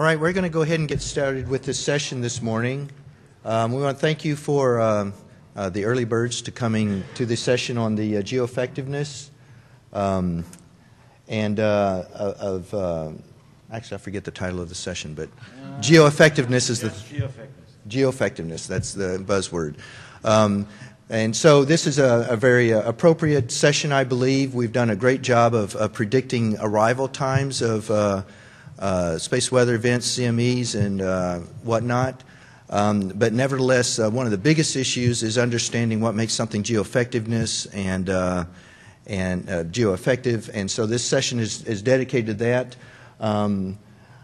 All right, we're going to go ahead and get started with this session this morning. Um, we want to thank you for um, uh, the early birds to coming to this session on the uh, geoeffectiveness um, and uh, of, uh, actually, I forget the title of the session, but geo-effectiveness is the geoeffectiveness. That's the buzzword. Um, and so this is a, a very uh, appropriate session, I believe. We've done a great job of, of predicting arrival times of uh, uh, space weather events, CMEs, and uh, whatnot. Um, but nevertheless, uh, one of the biggest issues is understanding what makes something geoeffectiveness and uh, and geoeffective. And so this session is, is dedicated to that. Um,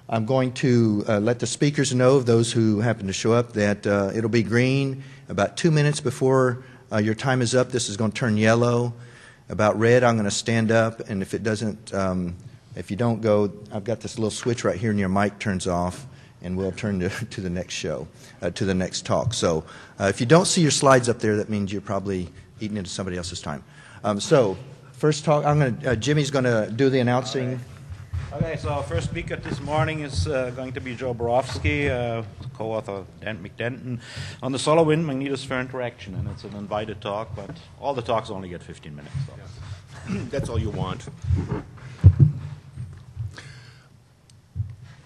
I'm going to let the speakers know, of those who happen to show up, that it'll be green about two minutes before uh, your time is up. This is going to turn yellow. About red, I'm going to stand up, and if it doesn't, um, if you don't go, I've got this little switch right here, and your mic turns off, and we'll turn to, to the next show, uh, to the next talk. So uh, if you don't see your slides up there, that means you're probably eating into somebody else's time. Um, so first talk, I'm going to, uh, Jimmy's going to do the announcing. Okay, so our first speaker this morning is uh, going to be Joe Borovsky, uh, co-author Dan McDenton, on the solar wind magnetosphere interaction, and it's an invited talk, but all the talks only get 15 minutes. So. Yeah. That's all you want.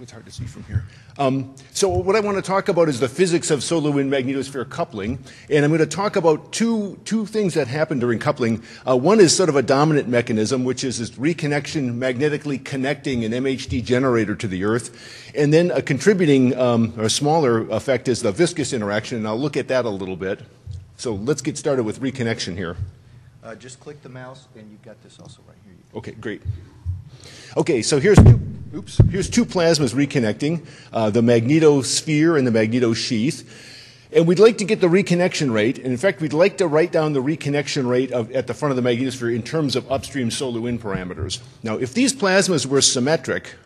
It's hard to see from here. Um, so what I want to talk about is the physics of solar wind magnetosphere coupling, and I'm going to talk about two two things that happen during coupling. Uh, one is sort of a dominant mechanism, which is this reconnection, magnetically connecting an MHD generator to the Earth, and then a contributing um, or smaller effect is the viscous interaction, and I'll look at that a little bit. So let's get started with reconnection here. Uh, just click the mouse, and you've got this also right here. Okay, great. Okay, so here's two, oops, here's two plasmas reconnecting, uh, the magnetosphere and the magnetosheath. And we'd like to get the reconnection rate. And in fact, we'd like to write down the reconnection rate of, at the front of the magnetosphere in terms of upstream solar wind parameters. Now, if these plasmas were symmetric,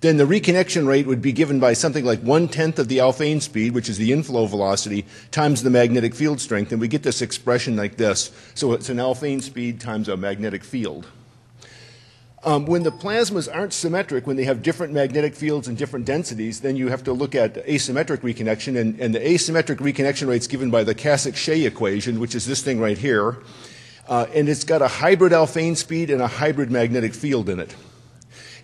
then the reconnection rate would be given by something like one-tenth of the Alfvén speed, which is the inflow velocity, times the magnetic field strength. And we get this expression like this. So it's an Alfvén speed times a magnetic field. Um, when the plasmas aren't symmetric, when they have different magnetic fields and different densities, then you have to look at asymmetric reconnection, and, and the asymmetric reconnection rate is given by the Cassak-Shay equation, which is this thing right here. Uh, and it's got a hybrid Alfvén speed and a hybrid magnetic field in it.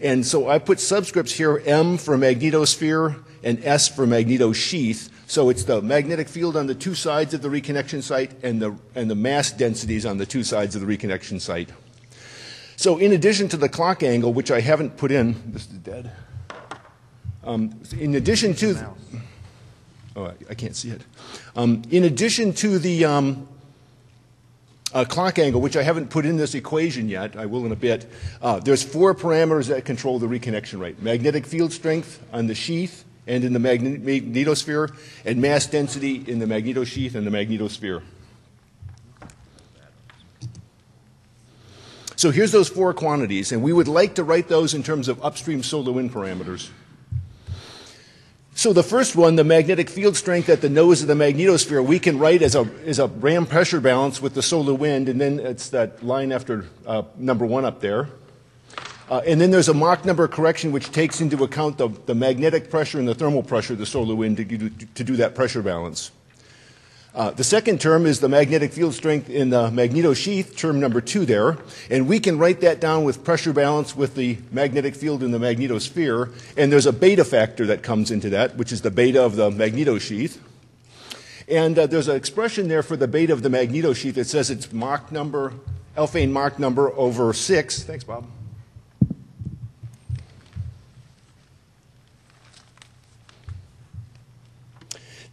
And so I put subscripts here, M for magnetosphere and S for magnetosheath. So it's the magnetic field on the two sides of the reconnection site and the, and the mass densities on the two sides of the reconnection site. So in addition to the clock angle, which I haven't put in, this is dead. Um, in addition to, oh, I, I, can't see it. Um, in addition to the um, uh, clock angle, which I haven't put in this equation yet, I will in a bit, uh, there's four parameters that control the reconnection rate. Magnetic field strength on the sheath and in the magnetosphere, and mass density in the magnetosheath and the magnetosphere. So here's those four quantities, and we would like to write those in terms of upstream solar wind parameters. So the first one, the magnetic field strength at the nose of the magnetosphere, we can write as a, as a ram pressure balance with the solar wind, and then it's that line after uh, number one up there. Uh, and then there's a Mach number correction which takes into account the, the magnetic pressure and the thermal pressure of the solar wind to, to do that pressure balance. Uh, the second term is the magnetic field strength in the magnetosheath, term number two there. And we can write that down with pressure balance with the magnetic field in the magnetosphere. And there's a beta factor that comes into that, which is the beta of the magnetosheath. And uh, there's an expression there for the beta of the magnetosheath that says it's Mach number, Alfvén Mach number over 6. Thanks, Bob.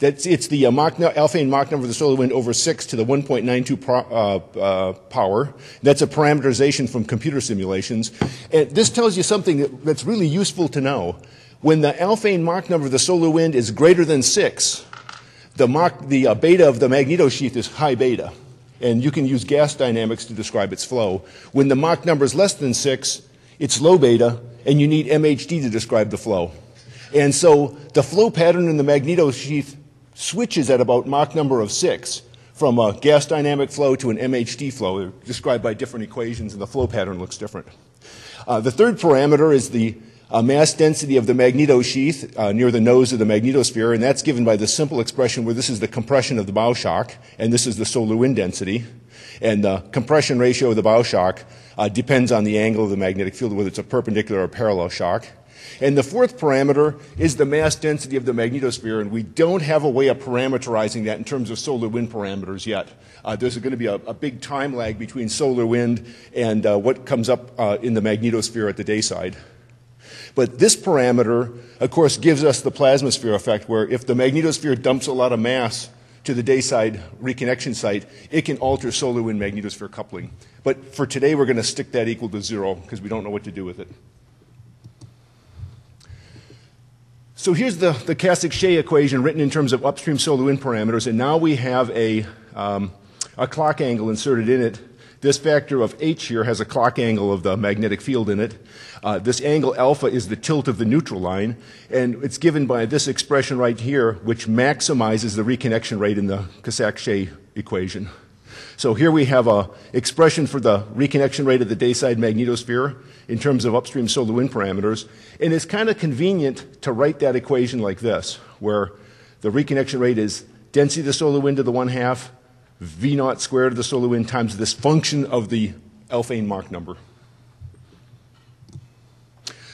That's, it's the uh, Mach, Alfvén Mach number of the solar wind over 6 to the 1.92 pro, uh, uh, power. That's a parameterization from computer simulations. And this tells you something that's really useful to know. When the Alfvén Mach number of the solar wind is greater than 6, the, Mach, the uh, beta of the magnetosheath is high beta. And you can use gas dynamics to describe its flow. When the Mach number is less than 6, it's low beta, and you need MHD to describe the flow. And so the flow pattern in the magnetosheath switches at about Mach number of 6 from a gas dynamic flow to an MHD flow. Described by different equations, and the flow pattern looks different. Uh, the third parameter is the a mass density of the magnetosheath uh, near the nose of the magnetosphere, and that's given by the simple expression where this is the compression of the bow shock, and this is the solar wind density. And the compression ratio of the bow shock uh, depends on the angle of the magnetic field, whether it's a perpendicular or parallel shock. And the fourth parameter is the mass density of the magnetosphere, and we don't have a way of parameterizing that in terms of solar wind parameters yet. Uh, there's going to be a, a, big time lag between solar wind and uh, what comes up uh, in the magnetosphere at the day side. But this parameter, of course, gives us the plasmasphere effect, where if the magnetosphere dumps a lot of mass to the day side reconnection site, it can alter solar wind magnetosphere coupling. But for today, we're going to stick that equal to zero because we don't know what to do with it. So here's the, the Cassak-Shay equation written in terms of upstream solar wind parameters, and now we have a, um, a clock angle inserted in it. This factor of h here has a clock angle of the magnetic field in it. Uh, this angle alpha is the tilt of the neutral line, and it's given by this expression right here, which maximizes the reconnection rate in the Cassak-Shay equation. So here we have a expression for the reconnection rate of the dayside magnetosphere in terms of upstream solar wind parameters. And it's kind of convenient to write that equation like this, where the reconnection rate is density of the solar wind to the one half, V naught squared of the solar wind times this function of the Alfvén Mach number.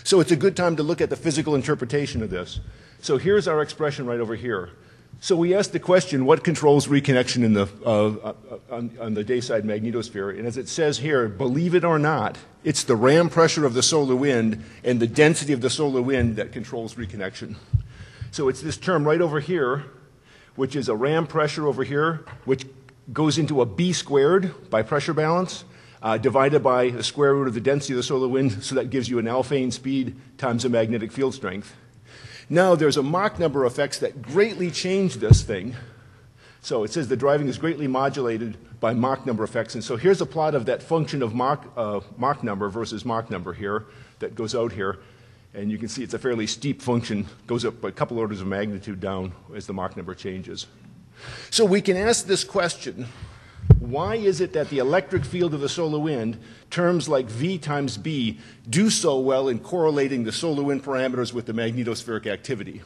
So it's a good time to look at the physical interpretation of this. So here's our expression right over here. So we asked the question, what controls reconnection in the, uh, uh, on, on, the dayside magnetosphere? And as it says here, believe it or not, it's the ram pressure of the solar wind and the density of the solar wind that controls reconnection. So it's this term right over here, which is a ram pressure over here, which goes into a b squared by pressure balance, uh, divided by the square root of the density of the solar wind, so that gives you an Alfvén speed times the magnetic field strength. Now, there's a Mach number effects that greatly change this thing. So it says the driving is greatly modulated by Mach number effects. And so here's a plot of that function of Mach, uh, Mach number versus Mach number here that goes out here. And you can see it's a fairly steep function, goes up a couple orders of magnitude down as the Mach number changes. So we can ask this question why is it that the electric field of the solar wind, terms like V times B, do so well in correlating the solar wind parameters with the magnetospheric activity?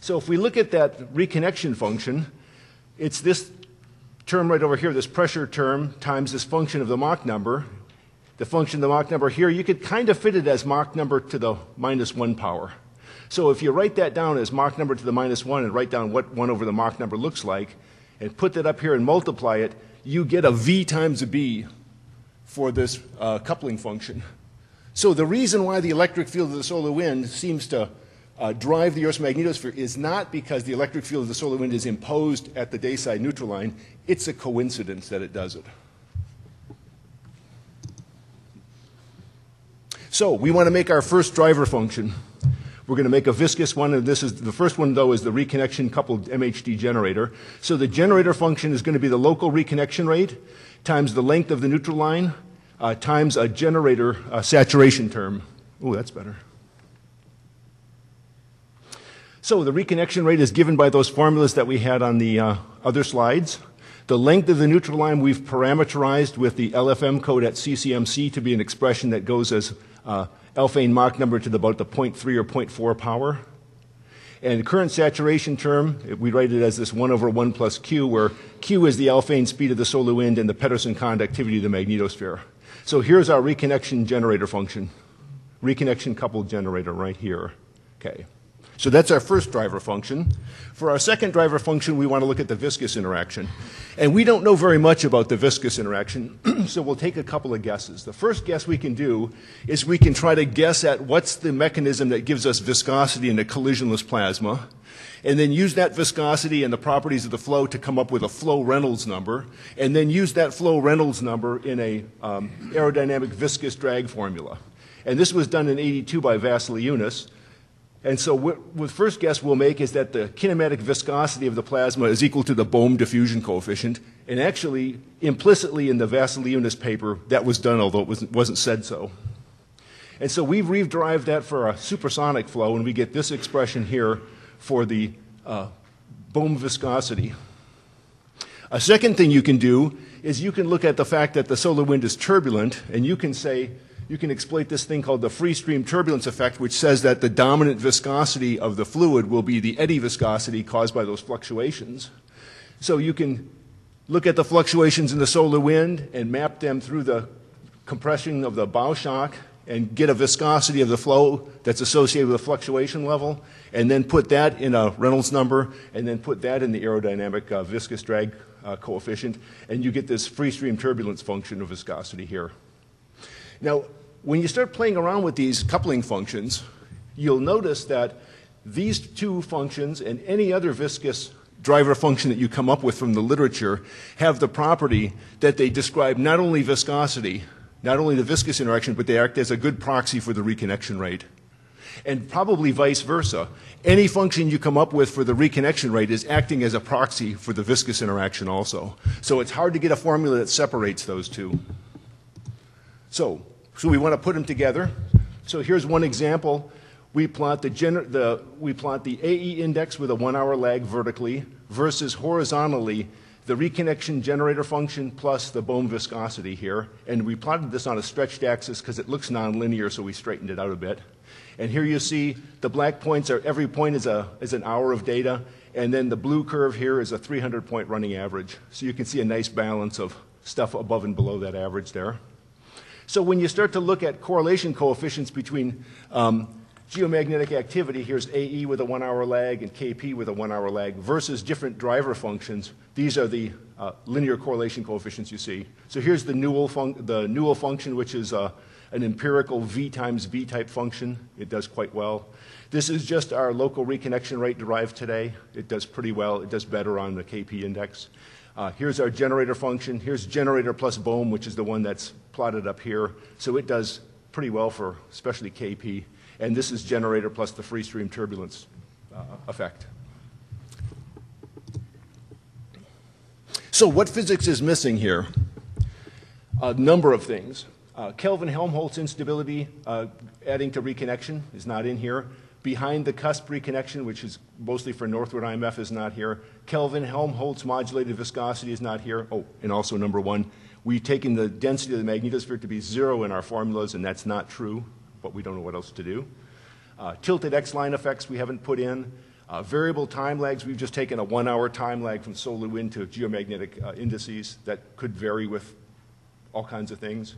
So if we look at that reconnection function, it's this term right over here, this pressure term, times this function of the Mach number. The function of the Mach number here, you could kind of fit it as Mach number to the minus 1 power. So if you write that down as Mach number to the minus 1 and write down what 1 over the Mach number looks like, and put that up here and multiply it, you get a V times a B for this uh, coupling function. So the reason why the electric field of the solar wind seems to uh, drive the Earth's magnetosphere is not because the electric field of the solar wind is imposed at the dayside neutral line. It's a coincidence that it does it. So we want to make our first driver function. We're going to make a viscous one, and this is the first one, though, is the reconnection coupled MHD generator. So the generator function is going to be the local reconnection rate times the length of the neutral line uh, times a generator uh, saturation term. Oh, that's better. So the reconnection rate is given by those formulas that we had on the uh, other slides. The length of the neutral line we've parameterized with the LFM code at CCMC to be an expression that goes as uh, Alfvén Mach number to the, about the 0.3 or 0.4 power. And the current saturation term, we write it as this 1 over 1 plus Q, where Q is the Alfvén speed of the solar wind and the Pedersen conductivity of the magnetosphere. So here's our reconnection generator function. Reconnection coupled generator right here. Okay. So that's our first driver function. For our second driver function, we want to look at the viscous interaction. And we don't know very much about the viscous interaction, so we'll take a couple of guesses. The first guess we can do is we can try to guess at what's the mechanism that gives us viscosity in a collisionless plasma, and then use that viscosity and the properties of the flow to come up with a flow Reynolds number, and then use that flow Reynolds number in a um, aerodynamic viscous drag formula. And this was done in 82 by Vasily Vasyliunas. And so what the first guess we'll make is that the kinematic viscosity of the plasma is equal to the Bohm diffusion coefficient. And actually, implicitly in the Vasyliunas paper, that was done, although it wasn't, wasn't said so. And so we've re-derived that for a supersonic flow, and we get this expression here for the uh, Bohm viscosity. A second thing you can do is you can look at the fact that the solar wind is turbulent, and you can say you can exploit this thing called the free stream turbulence effect, which says that the dominant viscosity of the fluid will be the eddy viscosity caused by those fluctuations. So you can look at the fluctuations in the solar wind and map them through the compression of the bow shock and get a viscosity of the flow that's associated with a fluctuation level, and then put that in a Reynolds number, and then put that in the aerodynamic uh, viscous drag uh, coefficient, and you get this free stream turbulence function of viscosity here. Now, when you start playing around with these coupling functions, you'll notice that these two functions and any other viscous driver function that you come up with from the literature have the property that they describe not only viscosity, not only the viscous interaction, but they act as a good proxy for the reconnection rate. And probably vice versa. Any function you come up with for the reconnection rate is acting as a proxy for the viscous interaction also. So it's hard to get a formula that separates those two. So, so we want to put them together. So here's one example. We plot the, the, we plot the AE index with a one hour lag vertically versus horizontally the reconnection generator function plus the Bohm viscosity here. And we plotted this on a stretched axis because it looks nonlinear, so we straightened it out a bit. And here you see the black points are every point is, a, is an hour of data, and then the blue curve here is a 300 point running average. So you can see a nice balance of stuff above and below that average there. So when you start to look at correlation coefficients between um, geomagnetic activity, here's AE with a one hour lag and KP with a one hour lag, versus different driver functions. These are the uh, linear correlation coefficients you see. So here's the Newell, fun- the Newell function, which is uh, an empirical V times V type function. It does quite well. This is just our local reconnection rate derived today. It does pretty well. It does better on the KP index. Uh, here's our generator function. Here's generator plus Bohm, which is the one that's plotted up here. So it does pretty well for especially KP. And this is generator plus the free stream turbulence uh, effect. So what physics is missing here? A number of things. Uh, Kelvin-Helmholtz instability uh, adding to reconnection is not in here. Behind the cusp reconnection, which is mostly for northward IMF, is not here. Kelvin-Helmholtz modulated viscosity is not here. Oh, and also number one, we've taken the density of the magnetosphere to be zero in our formulas, and that's not true, but we don't know what else to do. Uh, tilted X-line effects we haven't put in. Uh, variable time lags, we've just taken a one-hour time lag from solar wind to geomagnetic uh, indices that could vary with all kinds of things.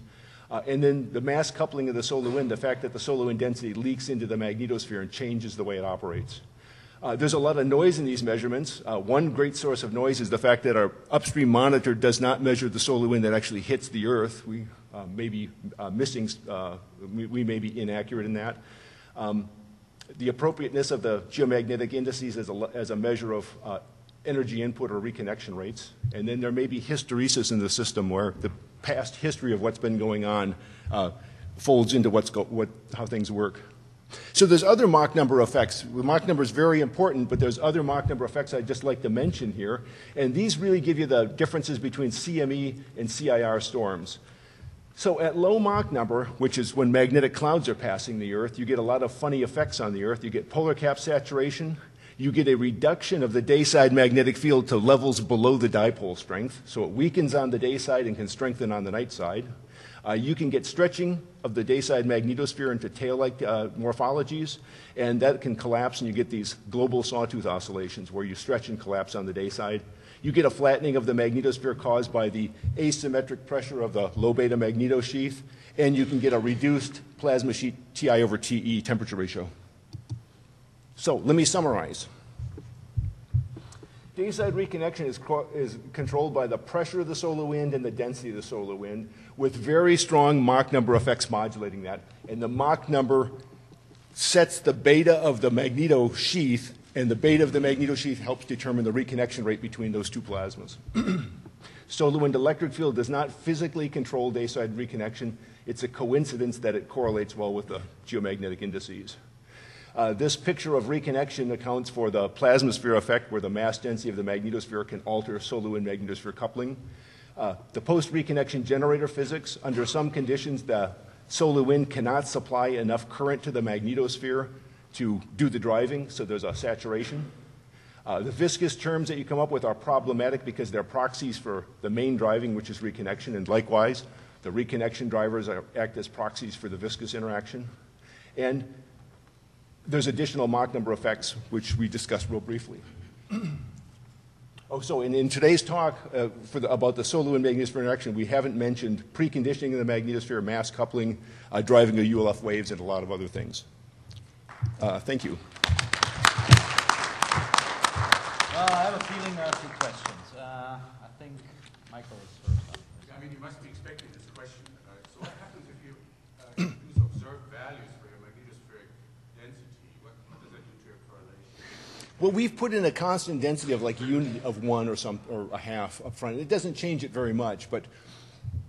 Uh, and then the mass coupling of the solar wind, the fact that the solar wind density leaks into the magnetosphere and changes the way it operates. Uh, there's a lot of noise in these measurements. Uh, one great source of noise is the fact that our upstream monitor does not measure the solar wind that actually hits the Earth. We uh, may be uh, missing, uh, we, we, may be inaccurate in that. Um, the appropriateness of the geomagnetic indices as a, as a measure of uh, energy input or reconnection rates. And then there may be hysteresis in the system where the past history of what's been going on uh, folds into what's what, how things work. So there's other Mach number effects. The Mach number is very important, but there's other Mach number effects I'd just like to mention here. And these really give you the differences between CME and CIR storms. So at low Mach number, which is when magnetic clouds are passing the Earth, you get a lot of funny effects on the Earth. You get polar cap saturation. You get a reduction of the dayside magnetic field to levels below the dipole strength. So it weakens on the dayside and can strengthen on the night side. Uh, you can get stretching of the dayside magnetosphere into tail-like uh, morphologies, and that can collapse, and you get these global sawtooth oscillations where you stretch and collapse on the dayside. You get a flattening of the magnetosphere caused by the asymmetric pressure of the low beta magnetosheath, and you can get a reduced plasma sheet Ti over Te temperature ratio. So let me summarize. Dayside reconnection is, is, controlled by the pressure of the solar wind and the density of the solar wind, with very strong Mach number effects modulating that. And the Mach number sets the beta of the magneto sheath, and the beta of the magneto sheath helps determine the reconnection rate between those two plasmas. solar wind electric field does not physically control dayside reconnection. It's a coincidence that it correlates well with the geomagnetic indices. Uh, this picture of reconnection accounts for the plasmasphere effect, where the mass density of the magnetosphere can alter solar wind magnetosphere coupling. Uh, the post reconnection generator physics, under some conditions, the solar wind cannot supply enough current to the magnetosphere to do the driving, so there's a saturation. Uh, the viscous terms that you come up with are problematic because they're proxies for the main driving, which is reconnection, and likewise, the The reconnection drivers are, act as proxies for the viscous interaction. And there's additional Mach number effects, which we discussed real briefly. oh, so in, in today's talk uh, the, about the solar wind magnetosphere interaction, we haven't mentioned preconditioning in the magnetosphere, mass coupling, uh, driving of ULF waves, and a lot of other things. Uh, thank you. Well, I have a feeling there are a few questions. Uh, I think Michael is first. I mean, you must be expecting this question. Uh, so what happens if you uh, use observed values for your magnetospheric density? What, what, does that do to your correlation? Well, we've put in a constant density of like a unit of one or some or a half up front. It doesn't change it very much, but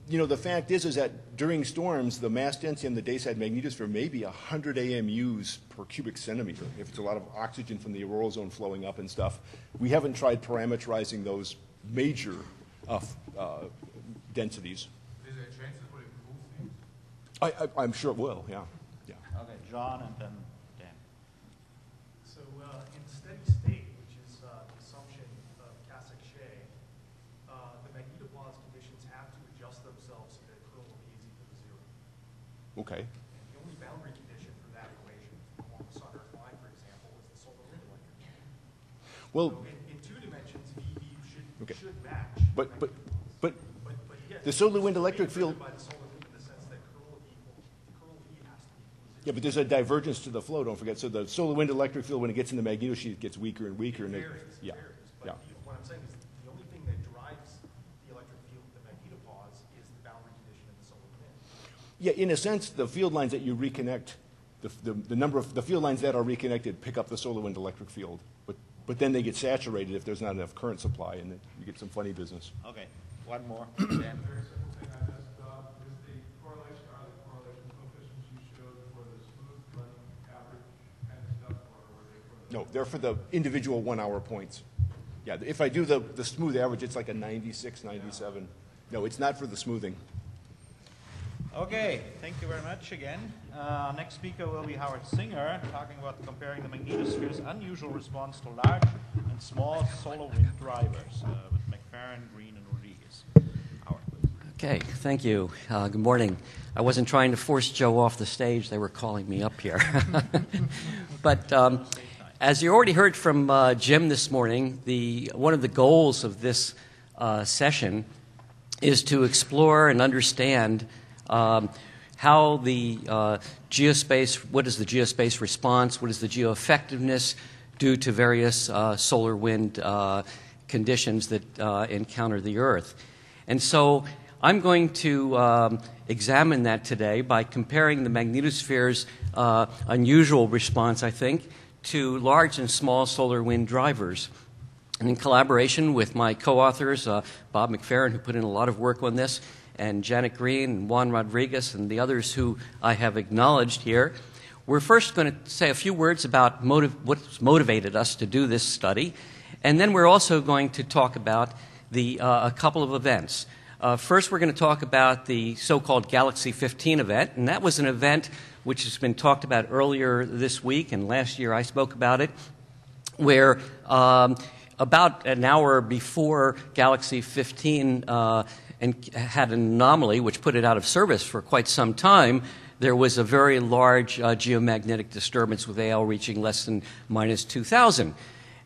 you know, the fact is, is that during storms, the mass density on the dayside magnetosphere may be 100 AMUs per cubic centimeter if it's a lot of oxygen from the auroral zone flowing up and stuff. We haven't tried parameterizing those major uh, uh, densities. Is there a chance it will improve things? I, am sure it will, yeah. yeah. Okay, John and then Okay. The only boundary condition for that equation along the sun line, for example, is the solar wind electric. Well, so in, in, two dimensions, VE should, okay. should match. But, but, but, but, but yes, the solar wind electric field. By the solar wind in the sense that curl of equal, curl of E has to be Yeah, but there's a divergence to the flow, don't forget. So the solar wind electric field, when it gets in the magnetosheath, gets weaker and weaker. It and varies, it, yeah. Varies. But yeah. You, what I'm saying is the only thing that drives the electric field the magnetopause is the boundary condition in the solar wind. Yeah, in a sense, the field lines that you reconnect, the, the, the, number of the field lines that are reconnected pick up the solar wind electric field, but but then they get saturated if there's not enough current supply, and then you get some funny business. Okay, one more. Very simple thing I just thought is the correlation are the correlation coefficients you showed for the smooth running average kind of stuff, or were they for the? No, they're for the individual one-hour points. Yeah, if I do the, the smooth average, it's like a 96, 97. No, it's not for the smoothing. Okay, thank you very much again. Uh, next speaker will be Howard Singer, talking about comparing the magnetosphere's unusual response to large and small solar wind drivers uh, with McPherron, Green, and Rodriguez. Howard. Okay, thank you. Uh, good morning. I wasn't trying to force Joe off the stage, they were calling me up here. but um, as you already heard from uh, Jim this morning, the, one of the goals of this uh, session is to explore and understand um, how the uh, geospace, what is the geospace response, what is the geoeffectiveness due to various uh, solar wind uh, conditions that uh, encounter the Earth. And so I'm going to um, examine that today by comparing the magnetosphere's uh, unusual response, I think, to large and small solar wind drivers. And in collaboration with my co authors, uh, Bob McPherron, who put in a lot of work on this, and Janet Green and Juan Rodriguez and the others who I have acknowledged here. We're first going to say a few words about what's motivated us to do this study, and then we're also going to talk about the, uh, a couple of events. Uh, first, we're going to talk about the so called Galaxy 15 event, and that was an event which has been talked about earlier this week, and last year I spoke about it, where um, about an hour before Galaxy 15 uh, and had an anomaly which put it out of service for quite some time, there was a very large uh, geomagnetic disturbance with AL reaching less than minus 2,000.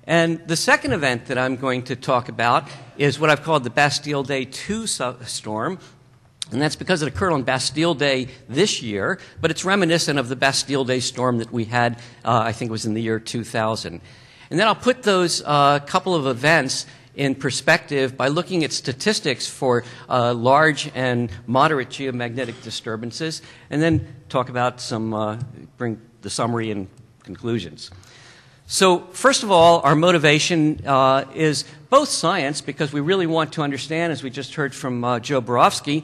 And the second event that I'm going to talk about is what I've called the Bastille Day 2 storm. And that's because it occurred on Bastille Day this year, but it's reminiscent of the Bastille Day storm that we had, uh, I think it was in the year 2000. And then I'll put those uh, couple of events in perspective by looking at statistics for uh, large and moderate geomagnetic disturbances, and then talk about some, uh, bring the summary and conclusions. So, first of all, our motivation uh, is both science, because we really want to understand, as we just heard from uh, Joe Borovsky,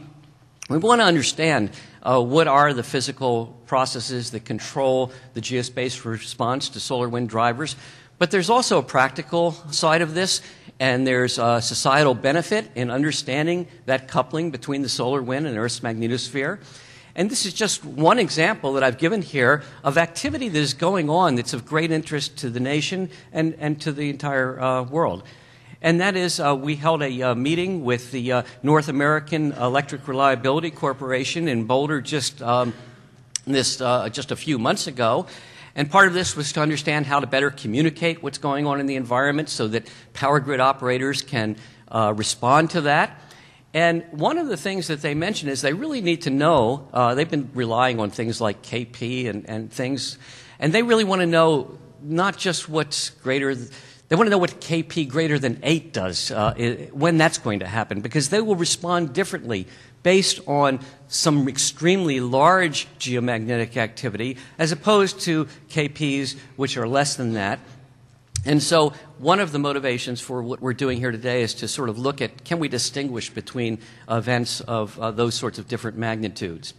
we want to understand uh, what are the physical processes that control the geospace response to solar wind drivers. But there's also a practical side of this, and there's a societal benefit in understanding that coupling between the solar wind and Earth's magnetosphere. And this is just one example that I've given here of activity that is going on that's of great interest to the nation and, and to the entire uh, world. And that is, uh, we held a uh, meeting with the uh, North American Electric Reliability Corporation in Boulder just um, this uh, just a few months ago. And part of this was to understand how to better communicate what's going on in the environment so that power grid operators can uh, respond to that. And one of the things that they mentioned is they really need to know, uh, they've been relying on things like KP and, and things, and they really want to know not just what's greater, they want to know what KP greater than 8 does, uh, when that's going to happen, because they will respond differently based on some extremely large geomagnetic activity as opposed to KPs, which are less than that. And so, one of the motivations for what we're doing here today is to sort of look at can we distinguish between events of uh, those sorts of different magnitudes.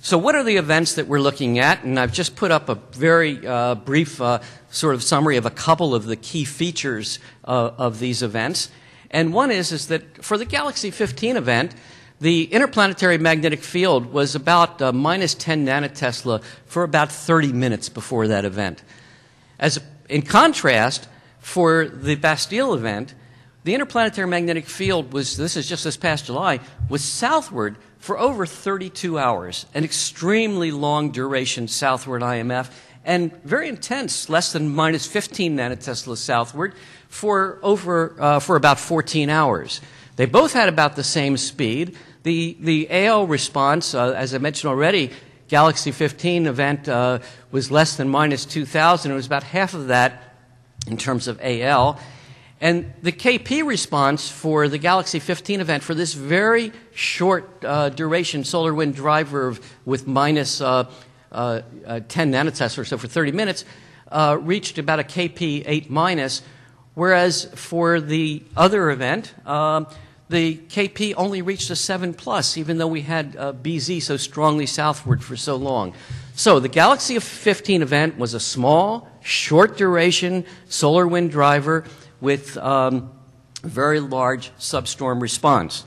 So, what are the events that we're looking at? And I've just put up a very uh, brief uh, sort of summary of a couple of the key features uh, of these events. And one is, is that for the Galaxy 15 event, the interplanetary magnetic field was about uh, minus 10 nanotesla for about 30 minutes before that event. As in contrast, for the Bastille event, the interplanetary magnetic field was, this is just this past July, was southward for over 32 hours, an extremely long duration southward IMF, and very intense, less than minus 15 nanotesla southward, for, over, uh, for about 14 hours. They both had about the same speed. The, the AL response, uh, as I mentioned already, Galaxy 15 event uh, was less than minus 2,000. It was about half of that in terms of AL. And the KP response for the Galaxy 15 event for this very short uh, duration solar wind driver of, with minus uh, uh, uh, 10 nanotesla or so for 30 minutes uh, reached about a KP 8 minus, whereas for the other event, um, the KP only reached a 7 plus, even though we had uh, BZ so strongly southward for so long. So the Galaxy 15 event was a small, short duration solar wind driver with um, very large substorm response.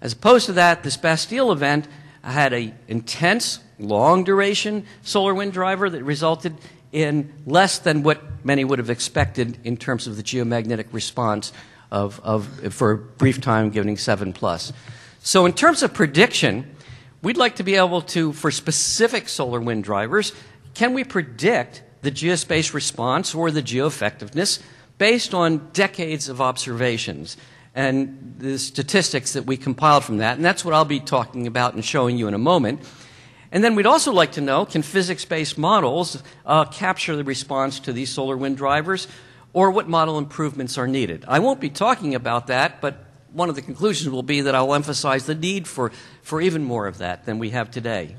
As opposed to that, this Bastille event had an intense, long duration solar wind driver that resulted in less than what many would have expected in terms of the geomagnetic response of, of for a brief time giving 7 plus. So in terms of prediction, we'd like to be able to, for specific solar wind drivers, can we predict the geospace response or the geoeffectiveness based on decades of observations and the statistics that we compiled from that? And that's what I'll be talking about and showing you in a moment. And then we'd also like to know can physics based models uh, capture the response to these solar wind drivers, or what model improvements are needed? I won't be talking about that, but one of the conclusions will be that I'll emphasize the need for, for even more of that than we have today.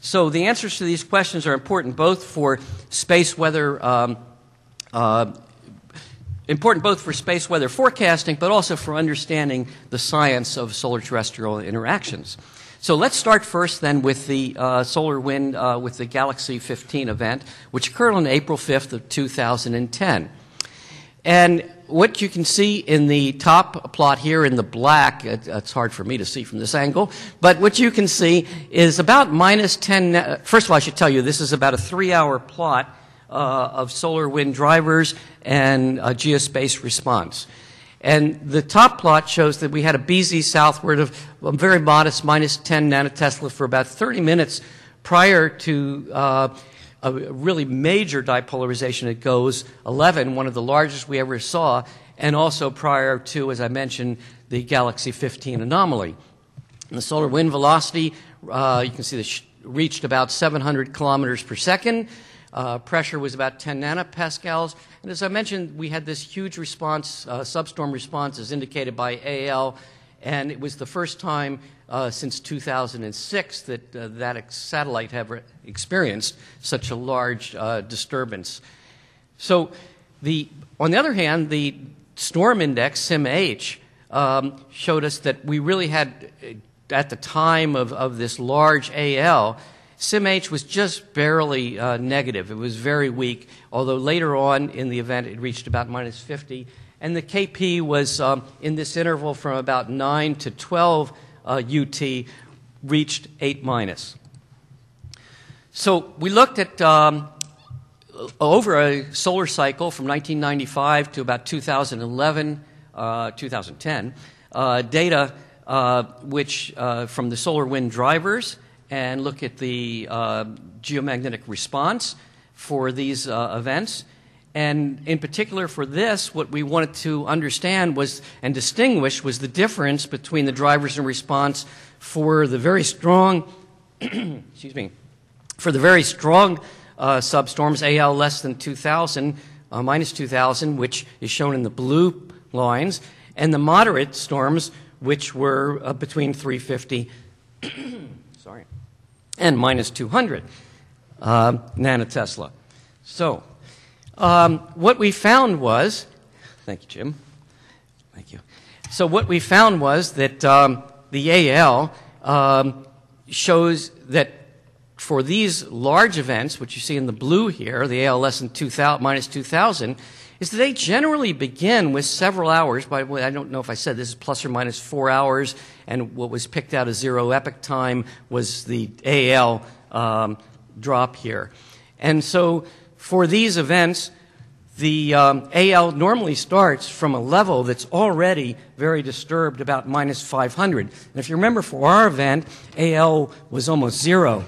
So the answers to these questions are important both for space weather. Um, uh, important both for space weather forecasting, but also for understanding the science of solar terrestrial interactions. So let's start first then with the uh, solar wind uh, with the Galaxy 15 event, which occurred on April 5th of 2010. And what you can see in the top plot here in the black, it, it's hard for me to see from this angle, but what you can see is about minus 10. uh, First of all, I should tell you this is about a three hour plot uh, of solar wind drivers and geospace response. And the top plot shows that we had a BZ southward of a very modest minus 10 nanotesla for about 30 minutes prior to uh, a really major dipolarization at GOES 11, one of the largest we ever saw, and also prior to, as I mentioned, the Galaxy 15 anomaly. And the solar wind velocity, uh, you can see this reached about 700 kilometers per second. Uh, pressure was about 10 nanopascals. And as I mentioned, we had this huge response, uh, substorm response, as indicated by AL, and it was the first time uh, since 2006 that uh, that satellite ever experienced such a large uh, disturbance. So, the, on the other hand, the storm index, SYMH, um, showed us that we really had, uh, at the time of, of this large AL, SYMH was just barely uh, negative. It was very weak, although later on in the event it reached about minus 50. And the KP was um, in this interval from about 9 to 12 uh, UT, reached 8 minus. So we looked at um, over a solar cycle from 1995 to about 2011 uh, 2010, uh, data uh, which uh, from the solar wind drivers and look at the uh, geomagnetic response for these events. And in particular for this, what we wanted to understand was and distinguish was the difference between the drivers and response for the very strong, excuse me, for the very strong uh, substorms, AL less than 2,000, uh, minus 2,000, which is shown in the blue lines, and the moderate storms, which were uh, between 350 sorry, and minus 200 uh, nanotesla. So, um, what we found was, thank you, Jim. Thank you. So, what we found was that um, the AL um, shows that for these large events, which you see in the blue here, the AL less than 2000, minus 2000, is that they generally begin with several hours. By the way, I don't know if I said this is plus or minus four hours, and what was picked out as zero epoch time was the AL um, drop here. And so for these events, the um, AL normally starts from a level that's already very disturbed, about minus 500. And if you remember for our event, AL was almost zero.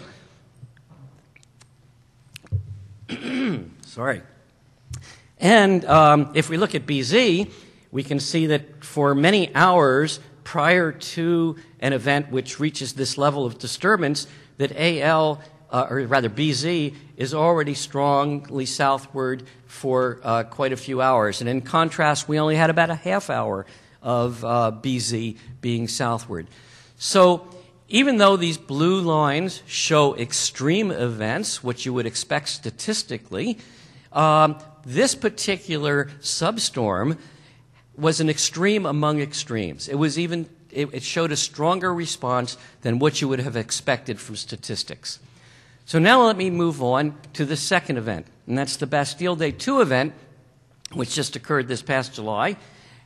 Sorry. And um, if we look at BZ, we can see that for many hours prior to an event which reaches this level of disturbance, that AL, uh, or rather BZ, is already strongly southward for uh, quite a few hours. And in contrast, we only had about a half hour of uh, BZ being southward. So even though these blue lines show extreme events, which you would expect statistically, um, this particular substorm was an extreme among extremes. It was even it, it showed a stronger response than what you would have expected from statistics. So now let me move on to the second event, and that's the Bastille Day 2 event, which just occurred this past July.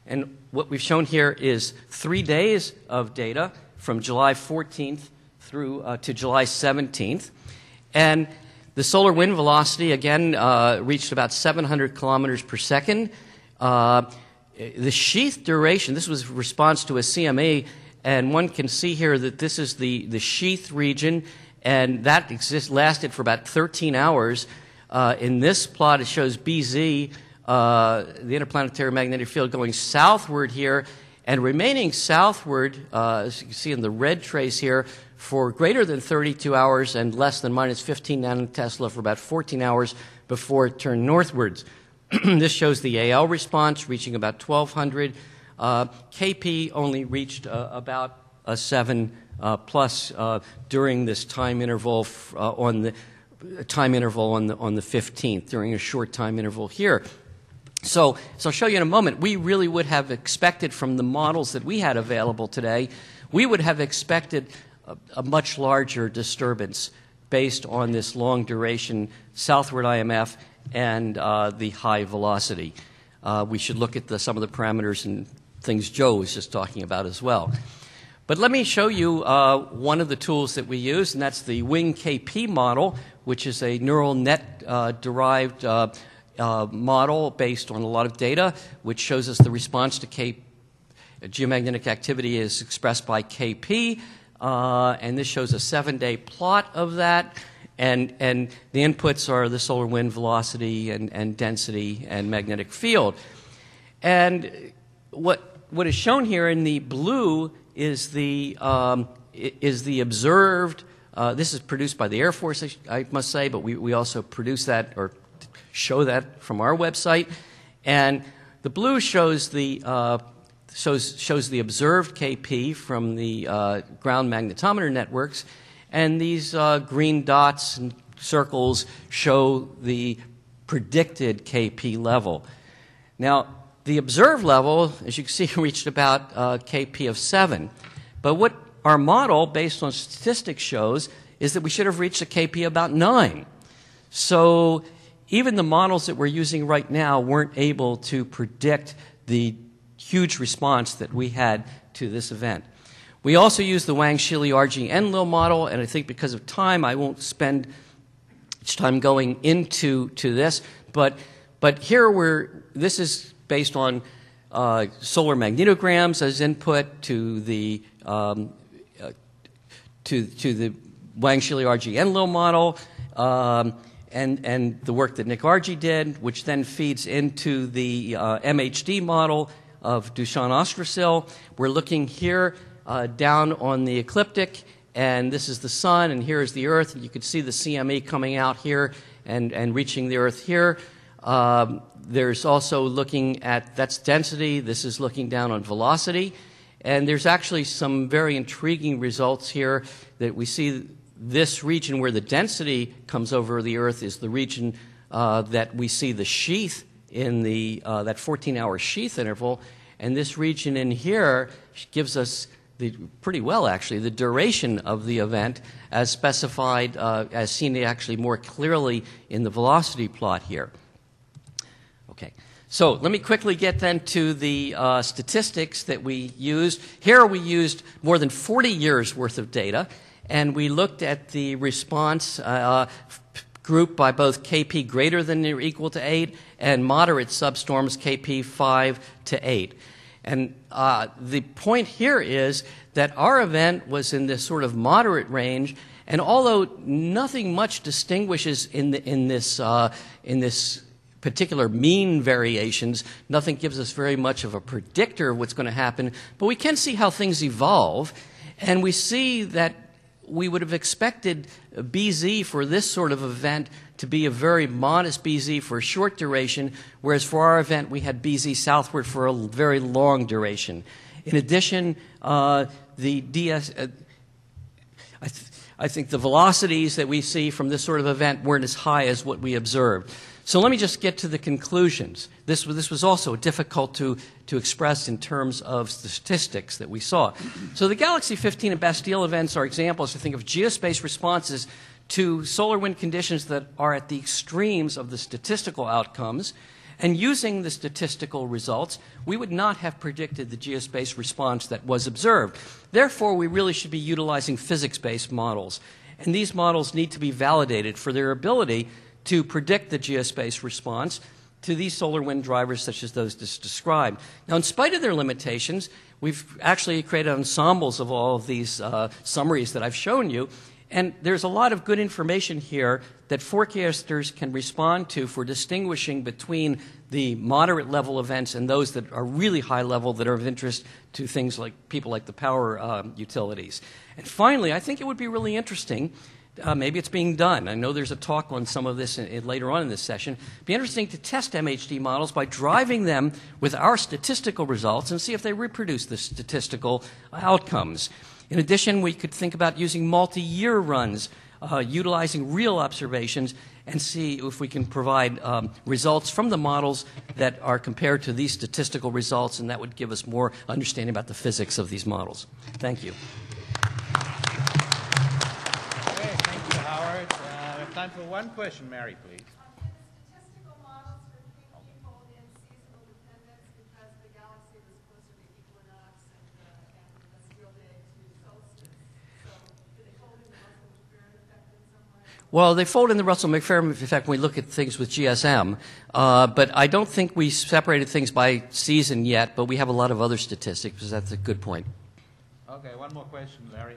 And what we've shown here is three days of data from July 14th through uh, to July 17th. And the solar wind velocity, again, uh, reached about 700 kilometers per second. Uh, the sheath duration, this was response to a CME, and one can see here that this is the, the sheath region, and that exist, lasted for about 13 hours. Uh, in this plot, it shows BZ, uh, the interplanetary magnetic field, going southward here and remaining southward, uh, as you can see in the red trace here, for greater than 32 hours and less than minus 15 nanotesla for about 14 hours before it turned northwards. this shows the AL response reaching about 1200. Uh, KP only reached uh, about a 7 uh, plus uh, during this time interval uh, on the time interval on the, on the 15th, during a short time interval here. So, so I'll show you in a moment. We really would have expected from the models that we had available today, we would have expected a, a much larger disturbance based on this long duration southward IMF and uh, the high velocity. Uh, we should look at the, some of the parameters and things Joe was just talking about as well. But let me show you uh, one of the tools that we use, and that's the Wing KP model, which is a neural net uh, derived uh, uh, model based on a lot of data, which shows us the response to K, geomagnetic activity is expressed by KP. Uh, and this shows a seven day plot of that. And, and the inputs are the solar wind velocity and, and density and magnetic field. And what, what is shown here in the blue is the, um, is the observed. Uh, this is produced by the Air Force, I must say, but we, we also produce that or show that from our website. And the blue shows the, uh, shows, shows the observed KP from the uh, ground magnetometer networks, and these uh, green dots and circles show the predicted KP level. Now, the observed level, as you can see, reached about uh, KP of 7. But what our model, based on statistics, shows is that we should have reached a KP about 9. So even the models that we're using right now weren't able to predict the huge response that we had to this event. We also use the Wang-Sheeley-Arge Enlil model, and I think because of time, I won't spend much time going into to this. But, but here we're, this is based on uh, solar magnetograms as input to the um, uh, to to the Wang-Sheeley-Arge Enlil model. Um, and, and the work that Nick Arge did, which then feeds into the uh, MHD model of Dusan Odstrcil. We're looking here uh, down on the ecliptic, and this is the sun, and here is the Earth. You can see the CME coming out here and, and reaching the Earth here. Um, there's also looking at that's density. This is looking down on velocity. And there's actually some very intriguing results here that we see this region where the density comes over the Earth is the region uh, that we see the sheath in the, uh, that 14 hour sheath interval. And this region in here gives us the, pretty well, actually, the duration of the event as specified, uh, as seen actually more clearly in the velocity plot here. Okay. So let me quickly get then to the uh, statistics that we used. Here we used more than 40 years worth of data, and we looked at the response uh, grouped by both KP greater than or equal to 8 and moderate substorms KP 5 to 8. And uh, the point here is that our event was in this sort of moderate range, and although nothing much distinguishes in, the, in this, uh, in this particular mean variations, nothing gives us very much of a predictor of what's going to happen, but we can see how things evolve, and we see that we would have expected BZ for this sort of event to be a very modest BZ for a short duration, whereas for our event we had BZ southward for a very long duration. In addition, uh, the DS, uh, I, th- I think the velocities that we see from this sort of event weren't as high as what we observed. So let me just get to the conclusions. This, this was also difficult to, to express in terms of statistics that we saw. So the Galaxy 15 and Bastille events are examples, I think, of geospace responses to solar wind conditions that are at the extremes of the statistical outcomes. And using the statistical results, we would not have predicted the geospace response that was observed. Therefore, we really should be utilizing physics based models. And these models need to be validated for their ability to predict the geospace response to these solar wind drivers such as those just described. Now, in spite of their limitations, we've actually created ensembles of all of these uh, summaries that I've shown you. And there's a lot of good information here that forecasters can respond to for distinguishing between the moderate level events and those that are really high level that are of interest to things like people like the power uh, utilities. And finally, I think it would be really interesting uh, maybe it's being done. I know there's a talk on some of this in, in, later on in this session. It'd be interesting to test MHD models by driving them with our statistical results and see if they reproduce the statistical outcomes. In addition, we could think about using multi year runs, uh, utilizing real observations, and see if we can provide um, results from the models that are compared to these statistical results, and that would give us more understanding about the physics of these models. Thank you. Time for one question. Mary, please. Well, they fold in the Russell McPherron effect when we look at things with GSM, uh, but I don't think we separated things by season yet, but we have a lot of other statistics, because that's a good point. Okay, one more question, Larry.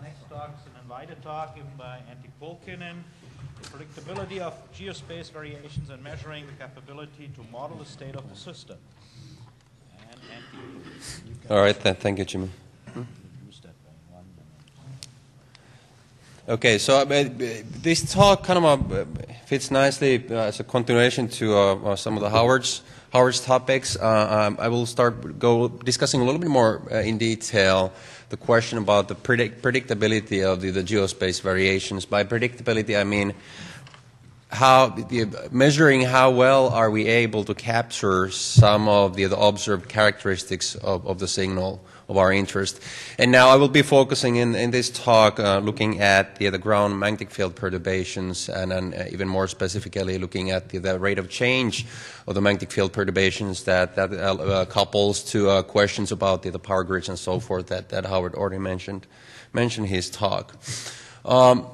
By the talk is an invited talk given by Antti Pulkkinen. The predictability of geospace variations and measuring the capability to model the state of the system. And Antti, All right, then. Thank you, Jimmy. use that by one minute. Okay, so uh, this talk kind of uh, fits nicely uh, as a continuation to uh, uh, some of the Howard's Howard's topics. Uh, um, I will start go discussing a little bit more uh, in detail the question about the predict- predictability of the, the geospace variations. By predictability, I mean how the, measuring how well are we able to capture some of the, the observed characteristics of, of the signal of our interest. And now I will be focusing in, in this talk uh, looking at the, the ground magnetic field perturbations and then uh, even more specifically looking at the, the rate of change of the magnetic field perturbations that, that uh, uh, couples to uh, questions about the, the power grids and so forth that, that Howard already mentioned, mentioned his talk. Um,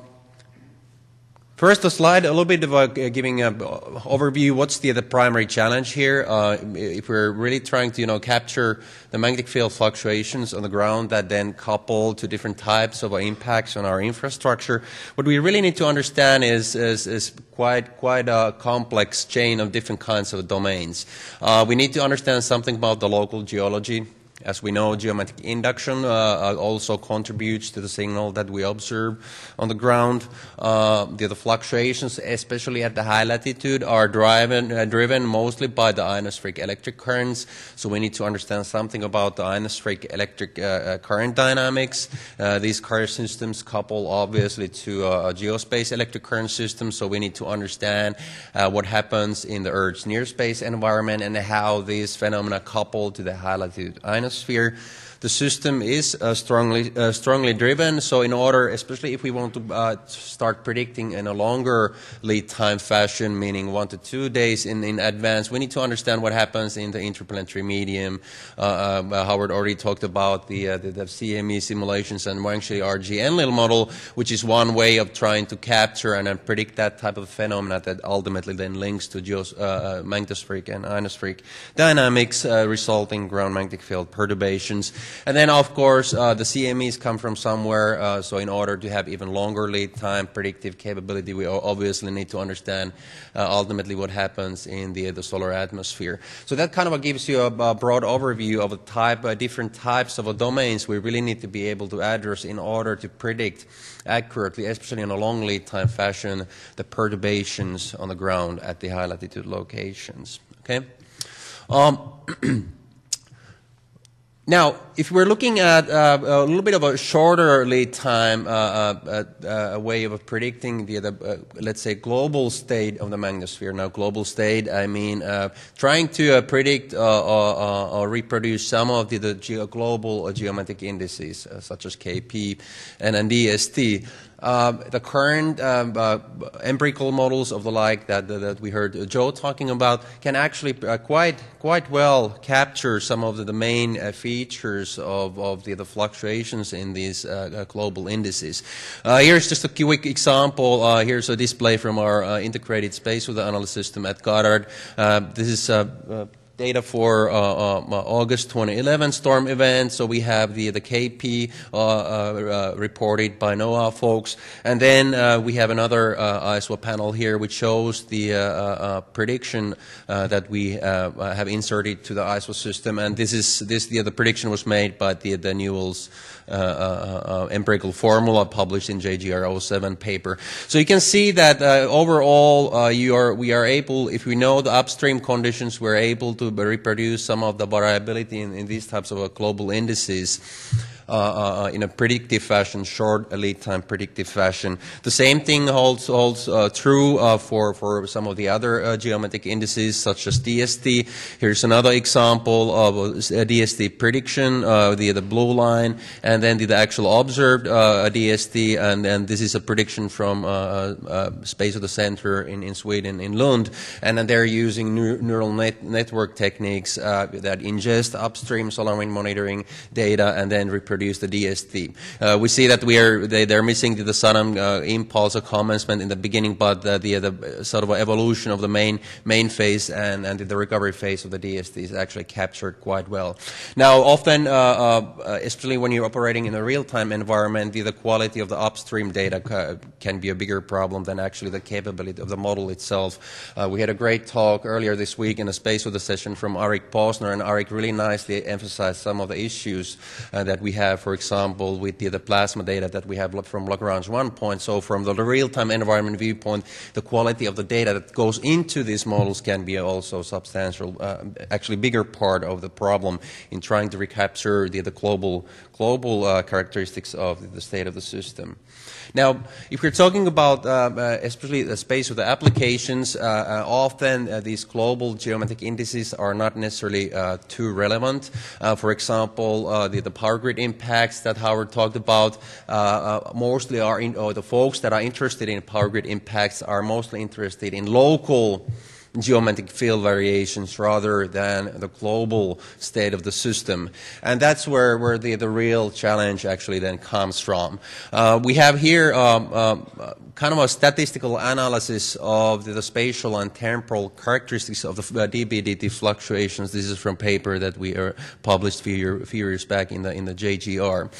First, a slide, a little bit of a, giving an overview. What's the, the primary challenge here? Uh, if we're really trying to, you know, capture the magnetic field fluctuations on the ground that then couple to different types of uh, impacts on our infrastructure, what we really need to understand is, is, is quite quite a complex chain of different kinds of domains. Uh, we need to understand something about the local geology. As we know, geomagnetic induction uh, uh, also contributes to the signal that we observe on the ground. Uh, the, the, fluctuations, especially at the high latitude, are driven, uh, driven mostly by the ionospheric electric currents. So we need to understand something about the ionospheric electric uh, uh, current dynamics. these current systems couple obviously to a geospace electric current system. So we need to understand what happens in the Earth's near space environment and how these phenomena couple to the high latitude ionosphere ionosphere. The system is uh, strongly uh, strongly driven. So, in order, especially if we want to uh, start predicting in a longer lead time fashion, meaning one to two days in, in advance, we need to understand what happens in the interplanetary medium. Uh, uh, Howard already talked about the, uh, the, the, CME simulations and Wang-Sheeley-Arge model, which is one way of trying to capture and predict that type of phenomena that ultimately then links to geos, magnetospheric and ionospheric dynamics, resulting ground magnetic field perturbations. And then, of course, uh, the CMEs come from somewhere. Uh, so, in order to have even longer lead time predictive capability, we obviously need to understand uh, ultimately what happens in the, the solar atmosphere. So, that kind of gives you a, a broad overview of the type, uh, different types of domains we really need to be able to address in order to predict accurately, especially in a long lead time fashion, the perturbations on the ground at the high latitude locations. Okay. Um, Now, if we're looking at uh, a little bit of a shorter lead time, uh, uh, uh a way of predicting the, uh, let's say, global state of the magnetosphere. Now, global state, I mean uh, trying to predict or reproduce some of the, the global geomagnetic indices, such as KP and, and DST. Uh, the current um, uh, empirical models of the like that, that, we heard Joe talking about can actually uh, quite quite well capture some of the, the main uh, features of, of the, the, fluctuations in these uh, global indices. here's just a quick example. here's a display from our integrated space weather analysis system at Goddard. this is data for uh, uh, August 2011 storm event. So we have the, the KP uh, uh, reported by NOAA folks. And then uh, we have another ISO panel here which shows the prediction that we have inserted to the ISO system. And this is this the, the prediction was made by the, the Newell's uh, uh, Uh, uh, uh, empirical formula published in JGR 07 paper. So you can see that uh, overall are, we are able, if we know the upstream conditions, we're able to reproduce some of the variability in, in these types of global indices. Uh, uh, uh, in a predictive fashion, short lead time predictive fashion. The same thing holds, holds uh, true uh, for, for some of the other uh, geomagnetic indices, such as DST. Here's another example of a DST prediction, the, the blue line, and then the, the actual observed DST, and then this is a prediction from Space Weather Center in, in Sweden, in Lund, and then they're using neural net network techniques that ingest upstream solar wind monitoring data and then reproduce reproduce the DST. Uh, we see that we are they, they're missing the, the sudden uh, impulse or commencement in the beginning, but the, the, the sort of evolution of the main main phase and, and the recovery phase of the DST is actually captured quite well. Now, often, uh, uh, especially when you're operating in a real-time environment, the, the quality of the upstream data ca- can be a bigger problem than actually the capability of the model itself. Uh, we had a great talk earlier this week in a Space Weather session from Arik Posner, and Arik really nicely emphasized some of the issues uh, that we have, for example, with the, the, plasma data that we have from Lagrange one point. So, from the real-time environment viewpoint, the quality of the data that goes into these models can be also substantial, uh, actually bigger part of the problem in trying to recapture the, the global global uh, characteristics of the state of the system. Now, if we're talking about uh, uh, especially the space weather applications, uh, uh often these global geomagnetic indices are not necessarily too relevant. for example, the, the, power grid impacts that Howard talked about mostly are in, or the folks that are interested in power grid impacts are mostly interested in local geomagnetic field variations rather than the global state of the system. And that's where, where the, the real challenge actually then comes from. Uh, we have here um, uh, kind of a statistical analysis of the, the, spatial and temporal characteristics of the uh, dB/dt fluctuations. This is from a paper that we are published a few, year, few, years back in the, in the JGR.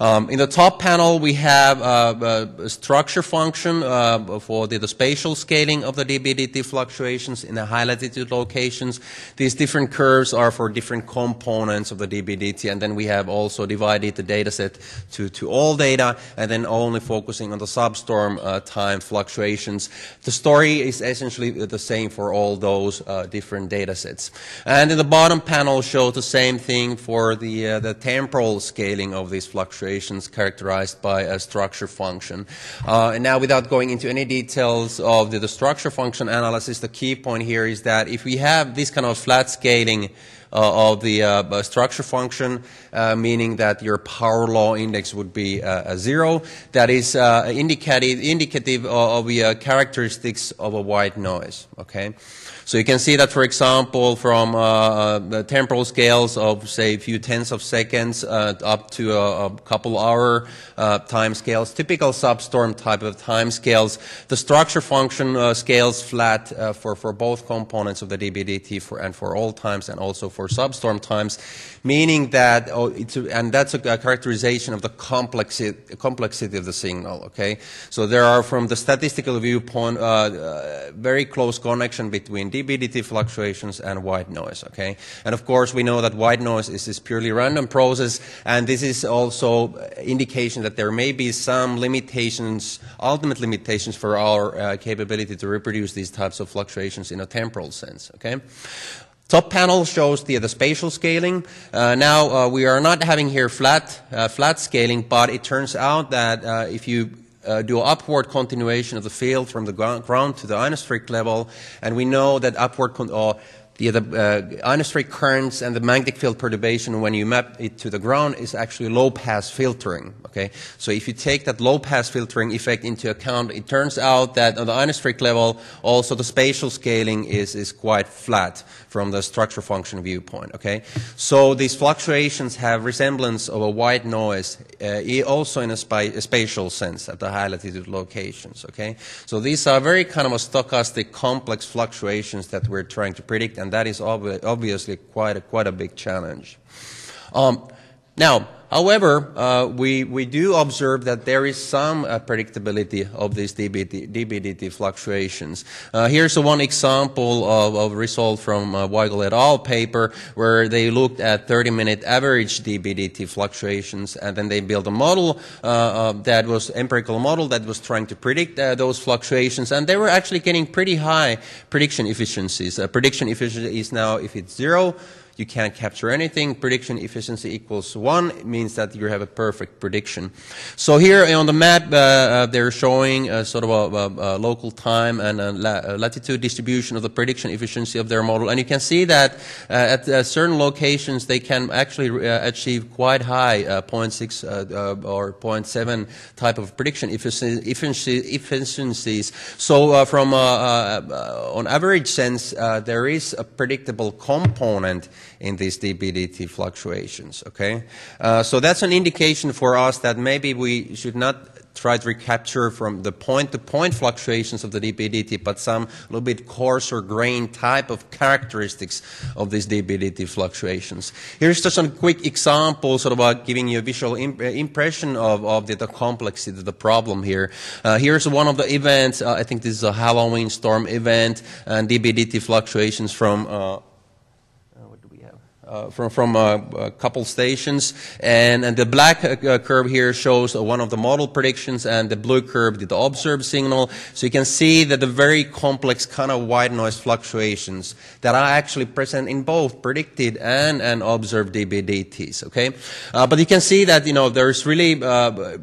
Um, in the top panel, we have uh, a structure function uh, for the, the spatial scaling of the dB/dt fluctuations in the high latitude locations. These different curves are for different components of the dB/dt, and then we have also divided the data set to, to all data, and then only focusing on the substorm uh, time fluctuations. The story is essentially the same for all those uh, different data sets. And in the bottom panel shows the same thing for the, uh, the temporal scaling of these fluctuations characterized by a structure function. Uh, and now without going into any details of the, the structure function analysis, the key point here is that if we have this kind of flat scaling uh, of the uh, structure function, uh, meaning that your power law index would be a zero. That is indicative, indicative of the characteristics of a white noise. Okay. So you can see that, for example, from uh, the temporal scales of, say, a few tenths of seconds uh, up to a, a couple hour uh, time scales, typical substorm type of time scales, the structure function uh, scales flat uh, for, for both components of the dB/dt for, and for all times and also for substorm times, meaning that, and that's a, characterization of the complexity, complexity of the signal, okay? So there are, from the statistical viewpoint, uh, very close connection between dB/dt fluctuations and white noise. Okay, and of course we know that white noise is this purely random process, and this is also indication that there may be some limitations, ultimate limitations for our uh, capability to reproduce these types of fluctuations in a temporal sense. Okay. Top panel shows the, the spatial scaling. Uh, now uh, we are not having here flat uh, flat scaling, but it turns out that uh, if you uh, do upward continuation of the field from the ground to the ionospheric level, and we know that upward con- the, the uh, ionospheric currents and the magnetic field perturbation when you map it to the ground is actually low pass filtering. Okay, so if you take that low pass filtering effect into account, it turns out that on the ionospheric level, also the spatial scaling is, is quite flat from the structure function viewpoint. Okay, so these fluctuations have resemblance of a white noise, uh, also in a, a, spatial sense at the high latitude locations. Okay, so these are very kind of a stochastic complex fluctuations that we're trying to predict and that is ob- obviously quite a, quite a big challenge. Um, now, However, uh, we, we do observe that there is some uh, predictability of these dB/dt fluctuations. Uh, here's one example of, of result from uh, Weigel et al. paper where they looked at 30-minute average dB/dt fluctuations and then they built a model uh, uh, that was empirical model that was trying to predict those fluctuations and they were actually getting pretty high prediction efficiencies. prediction efficiency is now if it's zero you can't capture anything. Prediction efficiency equals 1 means that you have a perfect prediction. So here on the map, uh, uh, they're showing a sort of a, a, a local time and a, la- latitude distribution of the prediction efficiency of their model. And you can see that uh, at uh, certain locations, they can actually uh, achieve quite high uh, 0.6 or 0.7 type of prediction efficiency, efficiencies. So from on average sense, there is a predictable component in these dBdt fluctuations. Okay, uh, so that's an indication for us that maybe we should not try to recapture from the point-to-point fluctuations of the dBdt, but some little bit coarser grain type of characteristics of these dBdt fluctuations. Here's just a quick example, sort of giving you a visual imp- impression of, of the, the, complexity of the problem here. Uh, here's one of the events. Uh, I think this is a Halloween storm event, and dBdt fluctuations from uh, uh, from, from uh, a couple stations. And, and the black uh, curve here shows one of the model predictions, and the blue curve the observed signal. So you can see that the very complex kind of white noise fluctuations that are actually present in both predicted and, and observed dBdts. Okay, uh, but you can see that you know there's really uh,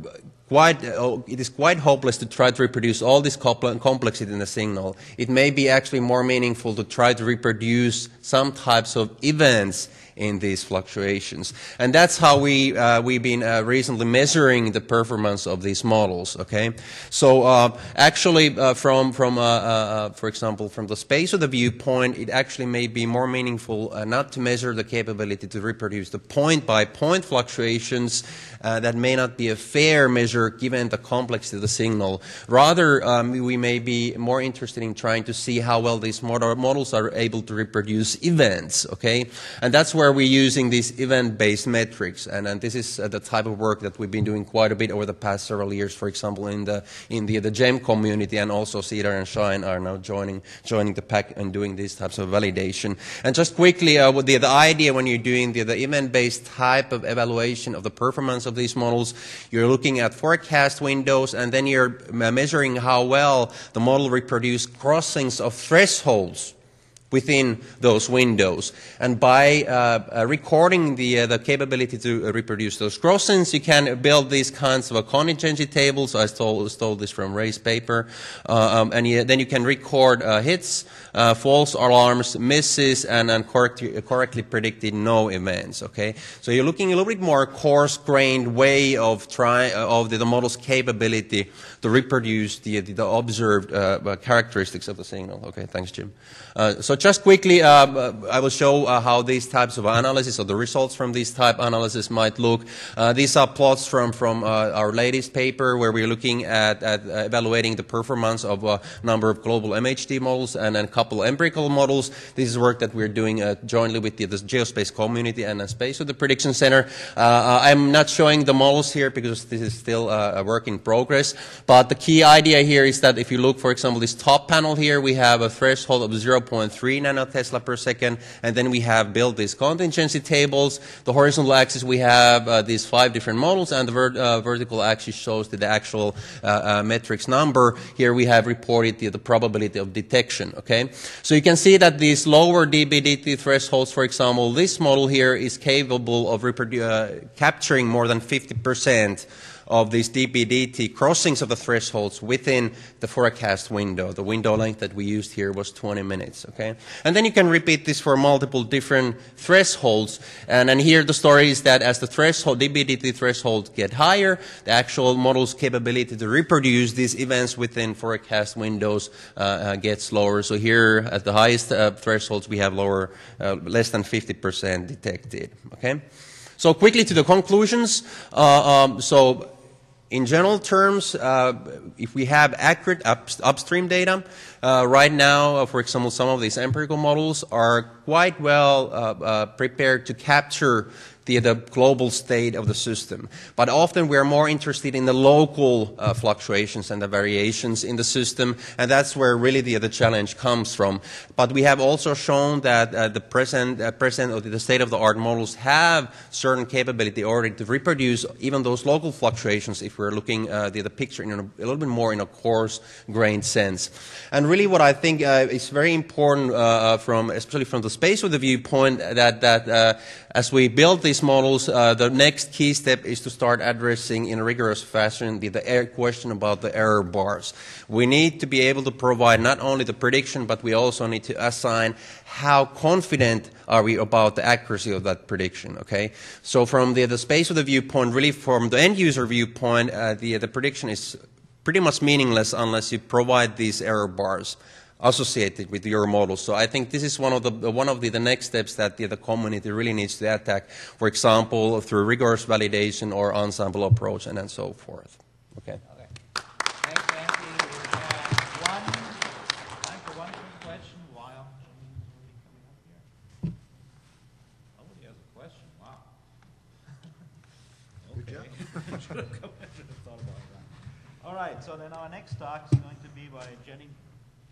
quite, uh, it is quite hopeless to try to reproduce all this complexity in the signal. It may be actually more meaningful to try to reproduce some types of events in these fluctuations. And that's how we, uh, we've been uh, recently measuring the performance of these models, okay? So uh, actually uh, from, from uh, uh, for example, from the space weather viewpoint, it actually may be more meaningful not to measure the capability to reproduce the point-by-point fluctuations that may not be a fair measure given the complexity of the signal. Rather, um, we may be more interested in trying to see how well these models are able to reproduce events, okay? And that's where where we're using these event-based metrics, and, and this is uh, the type of work that we've been doing quite a bit over the past several years. For example, in the in the, the GEM community, and also Cedar and Shine are now joining joining the pack and doing these types of validation. And just quickly, uh, the, the idea when you're doing the, the event-based type of evaluation of the performance of these models, you're looking at forecast windows, and then you're measuring how well the model reproduces crossings of thresholds within those windows. And by uh, uh, recording the, uh, the capability to uh, reproduce those crossings, you can build these kinds of contingency tables. I stole, stole this from Ray's paper. Uh, um, and you, then you can record uh, hits, false alarms, misses, and, and correctly, correctly predicted no events. Okay, so you're looking a little bit more coarse-grained way of trying of the, the, model's capability to reproduce the, the, the observed characteristics of the signal. Okay, thanks, Jim. So just quickly, um, uh, I will show uh, how these types of analysis or the results from these type analysis might look. Uh, these are plots from, from uh, our latest paper where we're looking at, at uh, evaluating the performance of a number of global MHD models and a couple empirical models. This is work that we're doing uh, jointly with the, the, Geospace community and Space Weather Prediction Center. I'm not showing the models here because this is still a work in progress, but the key idea here is that if you look, for example, this top panel here, we have a threshold of 0.3 nanotesla per second. And then we have built these contingency tables. The horizontal axis, we have uh, these five different models, and the uh, vertical axis shows the actual uh, uh, metrics number. Here we have reported the, the, probability of detection. Okay, so you can see that these lower dBdt thresholds, for example, this model here is capable of uh, capturing more than 50 percent of these dBdt crossings of the thresholds within the forecast window. The window length that we used here was 20 minutes, okay? And then you can repeat this for multiple different thresholds. And, and here the story is that as the threshold, dBdt thresholds get higher, the actual model's capability to reproduce these events within forecast windows uh, uh, gets lower. So here at the highest uh, thresholds, we have lower, uh, less than 50% detected, okay? So quickly to the conclusions. Uh, um, so in general terms, uh, if we have accurate up, upstream data, uh, right now, uh, for example, some of these empirical models are quite well uh, uh, prepared to capture the, the global state of the system. But often we're more interested in the local uh, fluctuations and the variations in the system, and that's where really the, the challenge comes from. But we have also shown that uh, the present, uh, present or the state-of-the-art models have certain capability already to reproduce even those local fluctuations if we're looking uh, the, the picture in a, a, little bit more in a coarse-grained sense. And really what I think uh, is very important uh, from, especially from the space weather viewpoint, that, that as we build these models, uh, the next key step is to start addressing in a rigorous fashion the, the question about the error bars. We need to be able to provide not only the prediction, but we also need to assign how confident are we about the accuracy of that prediction, okay? So from the, the space weather viewpoint, really from the end user viewpoint, uh, the, the prediction is pretty much meaningless unless you provide these error bars associated with your model. So I think this is one of the one of the, the next steps that the, the community really needs to attack. For example, through rigorous validation or ensemble approach and, and so forth. Okay. Okay. Thanks, Andy. We have one, time for one quick question while Janine's already coming up here. Nobody has a question, wow. Good job. Should have come- should have thought about that. All right, so then our next talk is going to be by Jenny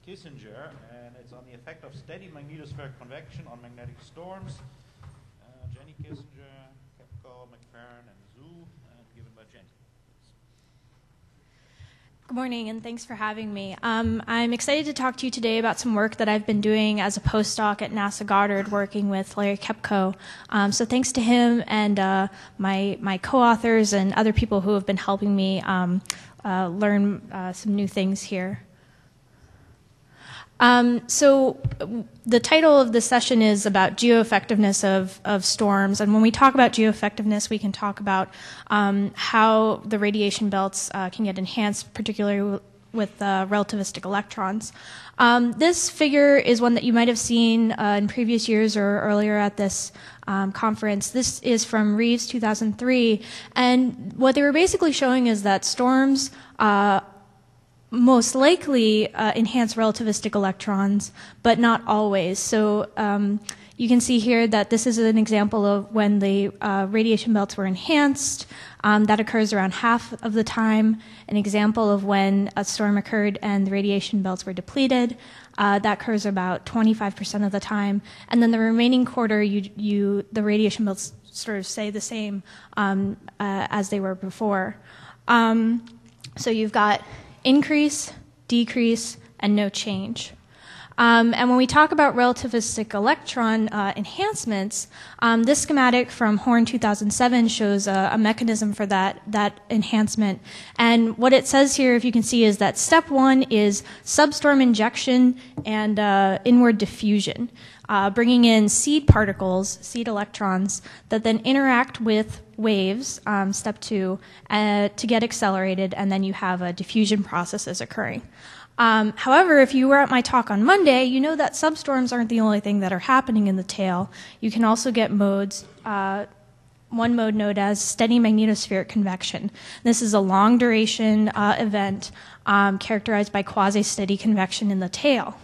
Kissinger, and it's on the effect of steady magnetospheric convection on magnetic storms. Uh, Jenny Kissinger, Kepko, McPherron, and Zhu, and given by Jenny. Good morning, and thanks for having me. Um, I'm excited to talk to you today about some work that I've been doing as a postdoc at NASA Goddard, working with Larry Kepko. Um, so thanks to him and uh, my my co-authors and other people who have been helping me um, uh, learn uh, some new things here. Um, so the title of the session is about geoeffectiveness of, of storms. And when we talk about geoeffectiveness, we can talk about um, how the radiation belts uh, can get enhanced, particularly with uh, relativistic electrons. Um, this figure is one that you might have seen uh, in previous years or earlier at this um, conference. This is from Reeves 2003. And what they were basically showing is that storms uh, most likely uh, enhance relativistic electrons, but not always. So um, you can see here that this is an example of when the uh, radiation belts were enhanced. Um, that occurs around half of the time. An example of when a storm occurred and the radiation belts were depleted. Uh, that occurs about 25% of the time. And then the remaining quarter, you, you, the radiation belts sort of stay the same um, uh, as they were before. Um, so you've got increase, decrease, and no change. Um, and when we talk about relativistic electron uh, enhancements, um, this schematic from Horne 2007 shows a, a, mechanism for that, that enhancement. And what it says here, if you can see, is that step one is substorm injection and uh, inward diffusion, uh, bringing in seed particles, seed electrons, that then interact with waves, um, step two, uh, to get accelerated, and then you have a diffusion process processes occurring. Um, however, if you were at my talk on Monday, you know that substorms aren't the only thing that are happening in the tail. You can also get modes, uh, one mode known as steady magnetospheric convection. This is a long duration uh, event um, characterized by quasi steady convection in the tail.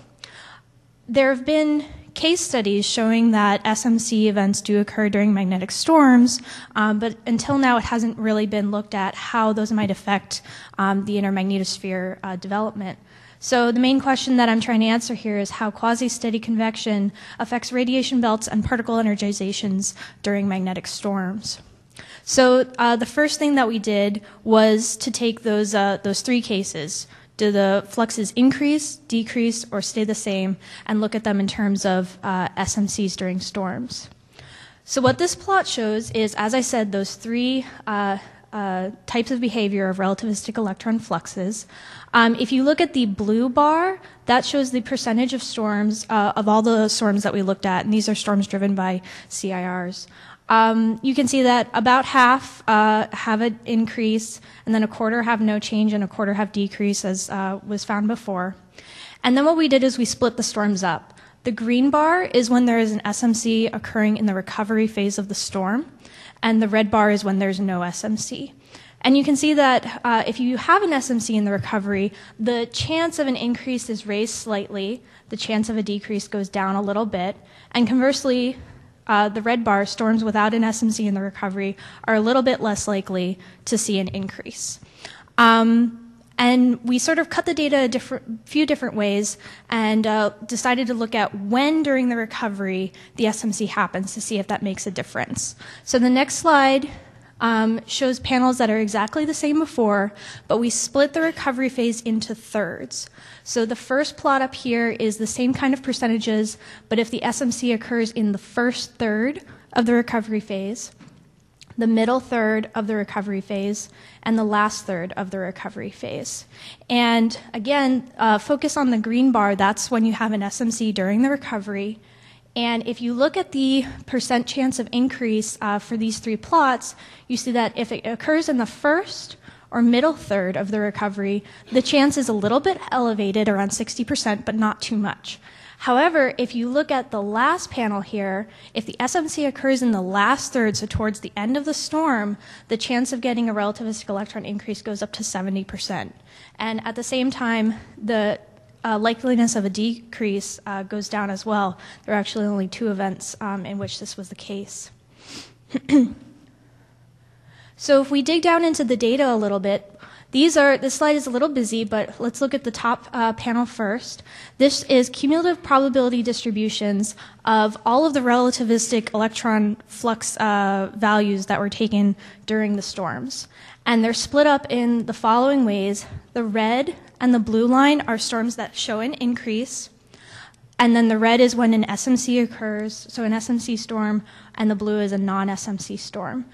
There have been case studies showing that SMC events do occur during magnetic storms, um, but until now it hasn't really been looked at how those might affect um, the inner magnetosphere uh, development. So the main question that I'm trying to answer here is how quasi-steady convection affects radiation belts and particle energizations during magnetic storms. So uh, the first thing that we did was to take those uh, those three cases. Do the fluxes increase, decrease, or stay the same, and look at them in terms of uh, SMCs during storms. So what this plot shows is, as I said, those three uh, uh, types of behavior of relativistic electron fluxes. Um, if you look at the blue bar, that shows the percentage of storms, uh, of all the storms that we looked at, and these are storms driven by CIRs. Um, you can see that about half uh, have an increase, and then a quarter have no change, and a quarter have decrease, as uh, was found before. And then what we did is we split the storms up. The green bar is when there is an SMC occurring in the recovery phase of the storm, and the red bar is when there's no SMC. And you can see that uh, if you have an SMC in the recovery, the chance of an increase is raised slightly, the chance of a decrease goes down a little bit, and conversely, uh, the red bar, storms without an SMC in the recovery, are a little bit less likely to see an increase. Um, and we sort of cut the data a different, few different ways and uh, decided to look at when during the recovery the SMC happens to see if that makes a difference. So the next slide um, shows panels that are exactly the same before, but we split the recovery phase into thirds. So the first plot up here is the same kind of percentages, but if the SMC occurs in the first third of the recovery phase, the middle third of the recovery phase, and the last third of the recovery phase. And again, uh, focus on the green bar, that's when you have an SMC during the recovery. And if you look at the percent chance of increase uh, for these three plots, you see that if it occurs in the first or middle third of the recovery, the chance is a little bit elevated, around 60%, but not too much. However, if you look at the last panel here, if the SMC occurs in the last third, so towards the end of the storm, the chance of getting a relativistic electron increase goes up to 70%. And at the same time, the uh, likeliness of a decrease uh, goes down as well. There are actually only two events um, in which this was the case. so if we dig down into the data a little bit, these are, this slide is a little busy, but let's look at the top uh, panel first. This is cumulative probability distributions of all of the relativistic electron flux uh, values that were taken during the storms. And they're split up in the following ways. The red and the blue line are storms that show an increase. And then the red is when an SMC occurs, so an SMC storm, and the blue is a non SMC storm.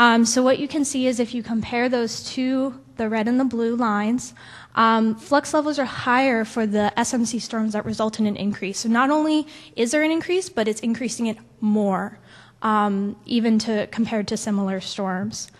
Um, so what you can see is if you compare those two, the red and the blue lines, um, flux levels are higher for the SMC storms that result in an increase. So not only is there an increase, but it's increasing it more, um, even to compared to similar storms.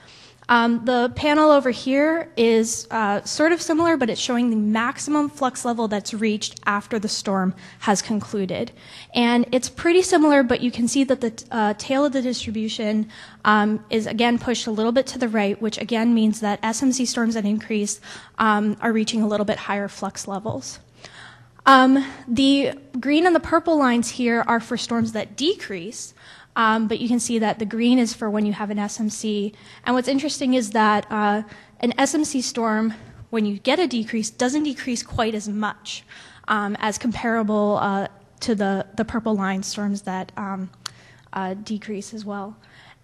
Um, the panel over here is uh, sort of similar, but it's showing the maximum flux level that's reached after the storm has concluded. And it's pretty similar, but you can see that the uh, tail of the distribution um, is again pushed a little bit to the right, which again means that SMC storms that increase um, are reaching a little bit higher flux levels. Um, the green and the purple lines here are for storms that decrease. Um, but you can see that the green is for when you have an SMC. And what's interesting is that uh, an SMC storm, when you get a decrease, doesn't decrease quite as much um, as comparable uh, to the, the purple line storms that um, uh, decrease as well.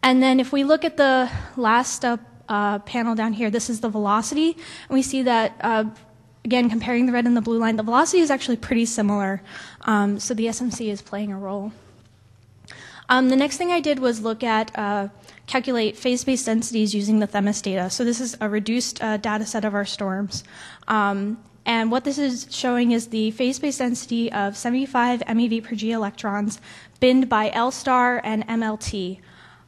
And then if we look at the last uh, panel down here, this is the velocity. And we see that uh, again, comparing the red and the blue line, the velocity is actually pretty similar. Um, so the SMC is playing a role. Um, the next thing I did was look at uh, calculate phase-space densities using the Themis data. So this is a reduced uh, data set of our storms. Um, and what this is showing is the phase-space density of 75 MeV per G electrons binned by L star and MLT.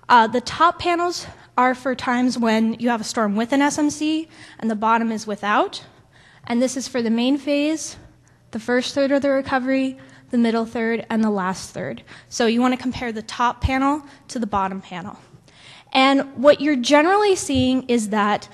Uh, the top panels are for times when you have a storm with an SMC, and the bottom is without. And this is for the main phase, the first third of the recovery, the middle third, and the last third. So you want to compare the top panel to the bottom panel. And what you're generally seeing is that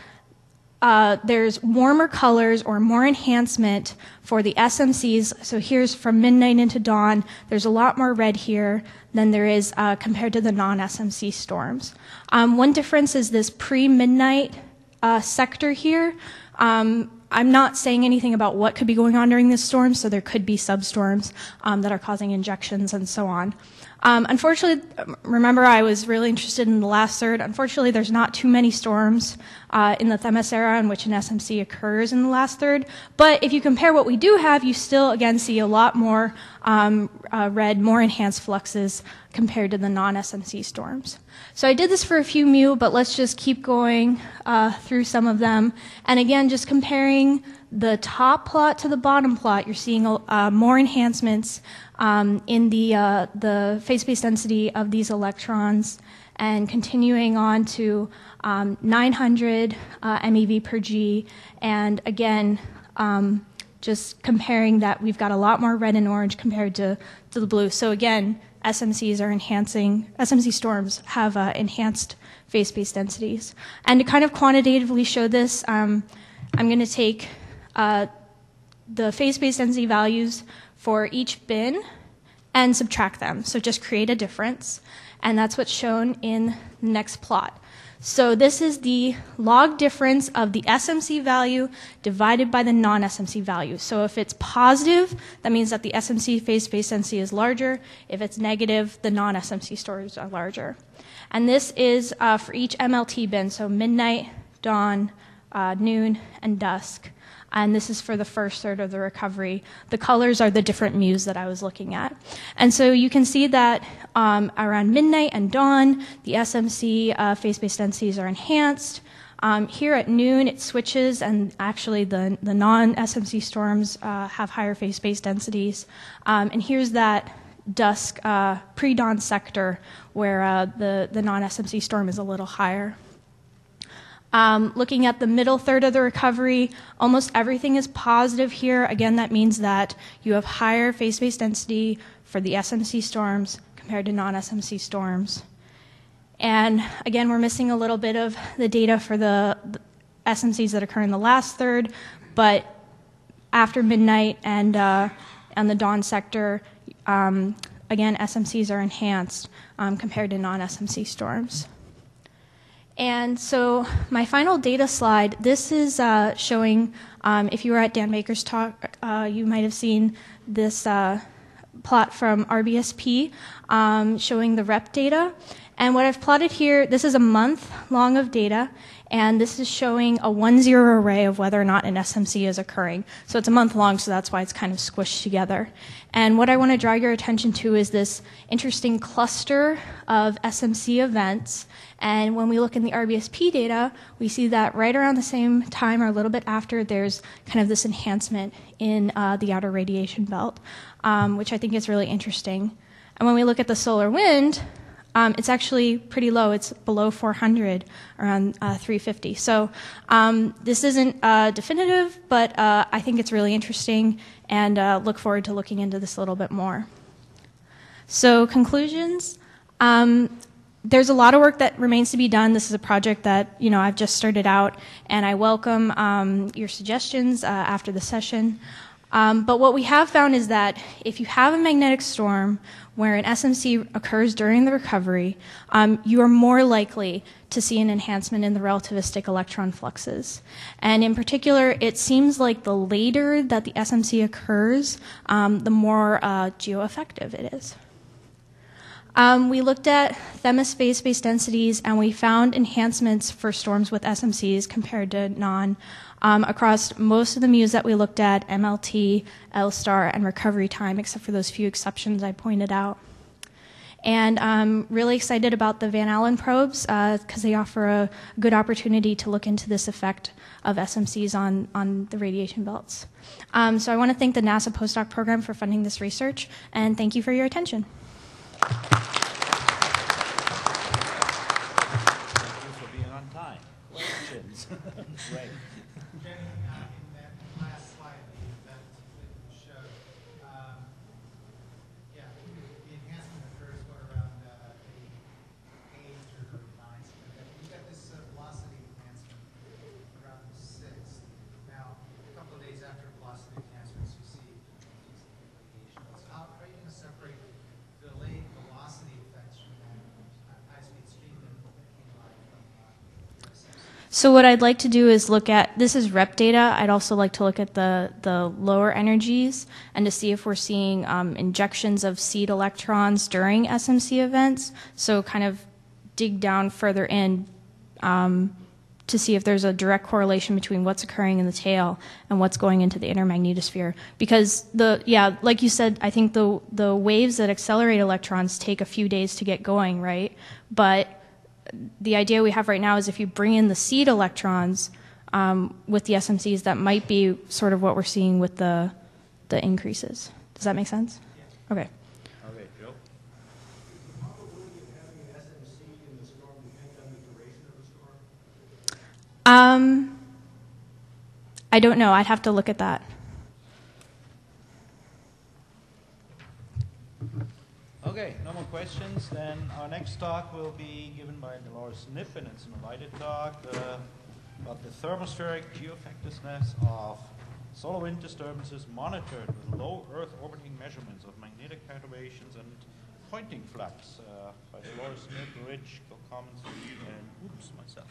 uh, there's warmer colors or more enhancement for the SMCs. So here's from midnight into dawn. There's a lot more red here than there is uh, compared to the non-SMC storms. Um, one difference is this pre-midnight uh, sector here. Um, I'm not saying anything about what could be going on during this storm, so there could be substorms um, that are causing injections and so on. Um, unfortunately, remember I was really interested in the last third. Unfortunately, there's not too many storms uh, in the Themis era in which an SMC occurs in the last third. But if you compare what we do have, you still again see a lot more um, uh, red, more enhanced fluxes compared to the non-SMC storms. So I did this for a few mu, but let's just keep going uh, through some of them. And again, just comparing the top plot to the bottom plot, you're seeing uh, more enhancements um, in the, uh, the phase-space density of these electrons and continuing on to um, 900 uh, MeV per G. And again, um, just comparing that, we've got a lot more red and orange compared to, to the blue. So again, SMCs are enhancing, SMC storms have uh, enhanced phase-space densities. And to kind of quantitatively show this, um, I'm going to take uh, the phase-space density values for each bin and subtract them. So just create a difference. And that's what's shown in the next plot. So this is the log difference of the SMC value divided by the non-SMC value. So if it's positive, that means that the SMC phase-space density is larger. If it's negative, the non-SMC stores are larger. And this is uh, for each MLT bin, so midnight, dawn, uh, noon, and dusk and this is for the first third of the recovery. The colors are the different mu's that I was looking at. And so you can see that um, around midnight and dawn, the SMC uh, phase-space densities are enhanced. Um, here at noon, it switches, and actually the, the non-SMC storms uh, have higher phase-space densities. Um, and here's that dusk uh, pre-dawn sector where uh, the, the non-SMC storm is a little higher. Um, looking at the middle third of the recovery, almost everything is positive here. Again, that means that you have higher phase space density for the SMC storms compared to non SMC storms. And again, we're missing a little bit of the data for the, the SMCs that occur in the last third, but after midnight and uh, the dawn sector, um, again, SMCs are enhanced um, compared to non SMC storms. And so, my final data slide this is uh, showing, um, if you were at Dan Baker's talk, uh, you might have seen this uh, plot from RBSP um, showing the rep data. And what I've plotted here, this is a month long of data, and this is showing a one zero array of whether or not an SMC is occurring. So it's a month long, so that's why it's kind of squished together. And what I want to draw your attention to is this interesting cluster of SMC events. And when we look in the RBSP data, we see that right around the same time or a little bit after, there's kind of this enhancement in uh, the outer radiation belt, um, which I think is really interesting. And when we look at the solar wind, um, it's actually pretty low. It's below 400, around uh, 350. So um, this isn't uh, definitive, but uh, I think it's really interesting and uh, look forward to looking into this a little bit more. So, conclusions. Um, there's a lot of work that remains to be done. This is a project that you know I've just started out, and I welcome um, your suggestions uh, after the session. Um, but what we have found is that if you have a magnetic storm where an SMC occurs during the recovery, um, you are more likely to see an enhancement in the relativistic electron fluxes. And in particular, it seems like the later that the SMC occurs, um, the more uh, geoeffective it is. Um, we looked at Themis phase space densities and we found enhancements for storms with SMCs compared to non um, across most of the MUs that we looked at, MLT, L star, and recovery time, except for those few exceptions I pointed out. And I'm really excited about the Van Allen probes because uh, they offer a good opportunity to look into this effect of SMCs on, on the radiation belts. Um, so I want to thank the NASA postdoc program for funding this research, and thank you for your attention. Thank you for being on time. Questions? Great. So what I'd like to do is look at this is rep data. I'd also like to look at the the lower energies and to see if we're seeing um, injections of seed electrons during SMC events. So kind of dig down further in um, to see if there's a direct correlation between what's occurring in the tail and what's going into the inner magnetosphere. Because the yeah, like you said, I think the the waves that accelerate electrons take a few days to get going, right? But the idea we have right now is if you bring in the seed electrons um, with the SMCs, that might be sort of what we're seeing with the the increases. Does that make sense? Okay. Okay, Joe. Um, I don't know. I'd have to look at that. Okay, no more questions. Then our next talk will be given by Dolores and it's an invited talk uh, about the thermospheric geoeffectiveness of solar wind disturbances monitored with low Earth orbiting measurements of magnetic perturbations and Poynting flux uh, by Dolores Knipp, Rich, Commons, and oops, myself.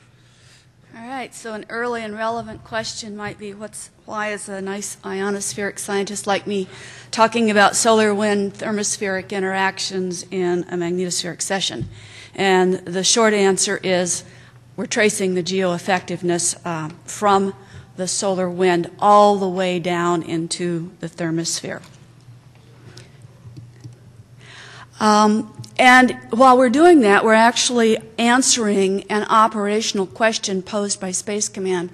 All right, so an early and relevant question might be what's, why is a nice ionospheric scientist like me talking about solar wind thermospheric interactions in a magnetospheric session? And the short answer is we're tracing the geoeffectiveness uh, from the solar wind all the way down into the thermosphere. Um, and while we're doing that, we're actually answering an operational question posed by Space Command.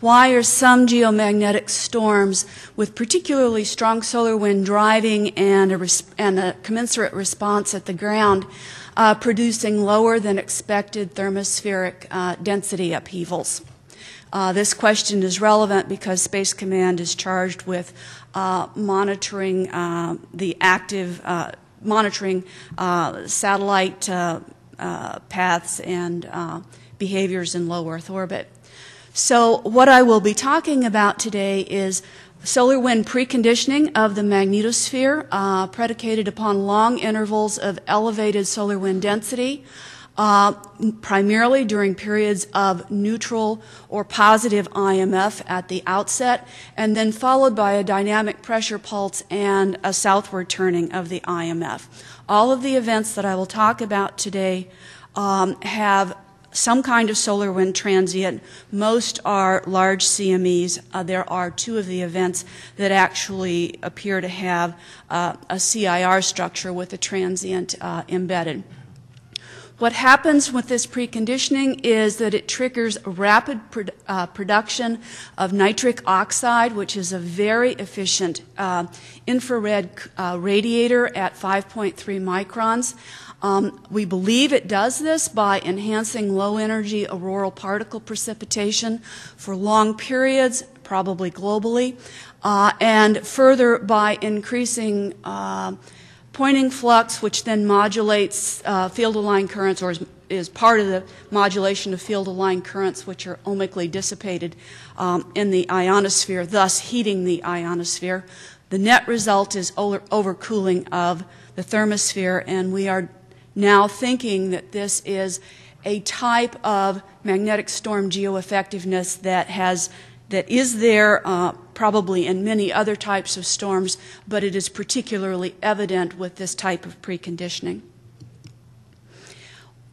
Why are some geomagnetic storms with particularly strong solar wind driving and a, and a commensurate response at the ground uh, producing lower than expected thermospheric uh, density upheavals? Uh, this question is relevant because Space Command is charged with uh, monitoring uh, the active, uh, monitoring uh, satellite uh, uh, paths and behaviors in low Earth orbit. So, what I will be talking about today is solar wind preconditioning of the magnetosphere, predicated upon long intervals of elevated solar wind density, uh, primarily during periods of neutral or positive IMF at the outset, and then followed by a dynamic pressure pulse and a southward turning of the IMF. All of the events that I will talk about today um, have some kind of solar wind transient. Most are large CMEs. Uh, there are two of the events that actually appear to have uh, a CIR structure with a transient uh, embedded. What happens with this preconditioning is that it triggers rapid uh, production of nitric oxide, which is a very efficient uh, infrared uh, radiator at 5.3 microns. Um, we believe it does this by enhancing low energy auroral particle precipitation for long periods, probably globally, uh, and further by increasing Poynting flux, which then modulates uh, field aligned currents or is, is, part of the modulation of field aligned currents, which are ohmically dissipated um, in the ionosphere, thus heating the ionosphere. The net result is over- overcooling of the thermosphere, and we are now thinking that this is a type of magnetic storm geoeffectiveness that has that is there uh, probably in many other types of storms, but it is particularly evident with this type of preconditioning.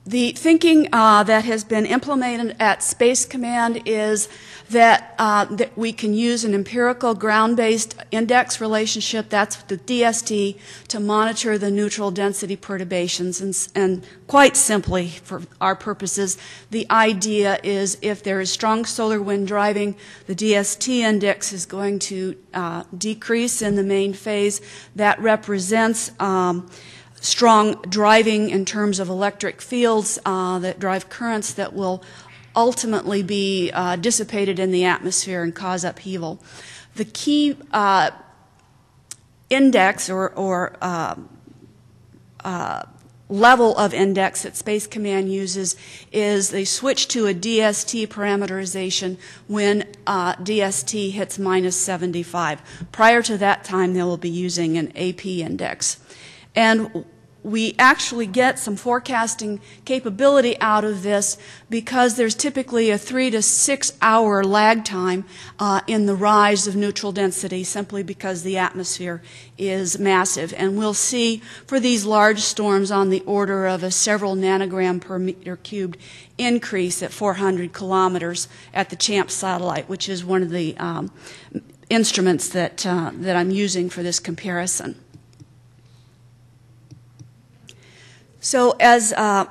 The thinking uh, that has been implemented at Space Command is that, uh, that we can use an empirical ground-based index relationship, that's the DST, to monitor the neutral density perturbations. And, and quite simply, for our purposes, the idea is if there is strong solar wind driving, the DST index is going to uh, decrease in the main phase. That represents um, strong driving in terms of electric fields uh, that drive currents that will ultimately be uh, dissipated in the atmosphere and cause upheaval. The key uh, index or, or um, uh, level of index that Space Command uses is they switch to a DST parameterization when uh, DST hits minus 75. Prior to that time, they will be using an AP index. And we actually get some forecasting capability out of this because there's typically a three to six hour lag time uh, in the rise of neutral density simply because the atmosphere is massive. And we'll see for these large storms on the order of a several nanogram per meter cubed increase at 400 kilometers at the CHAMP satellite, which is one of the um, instruments that, uh, that I'm using for this comparison. So, as uh,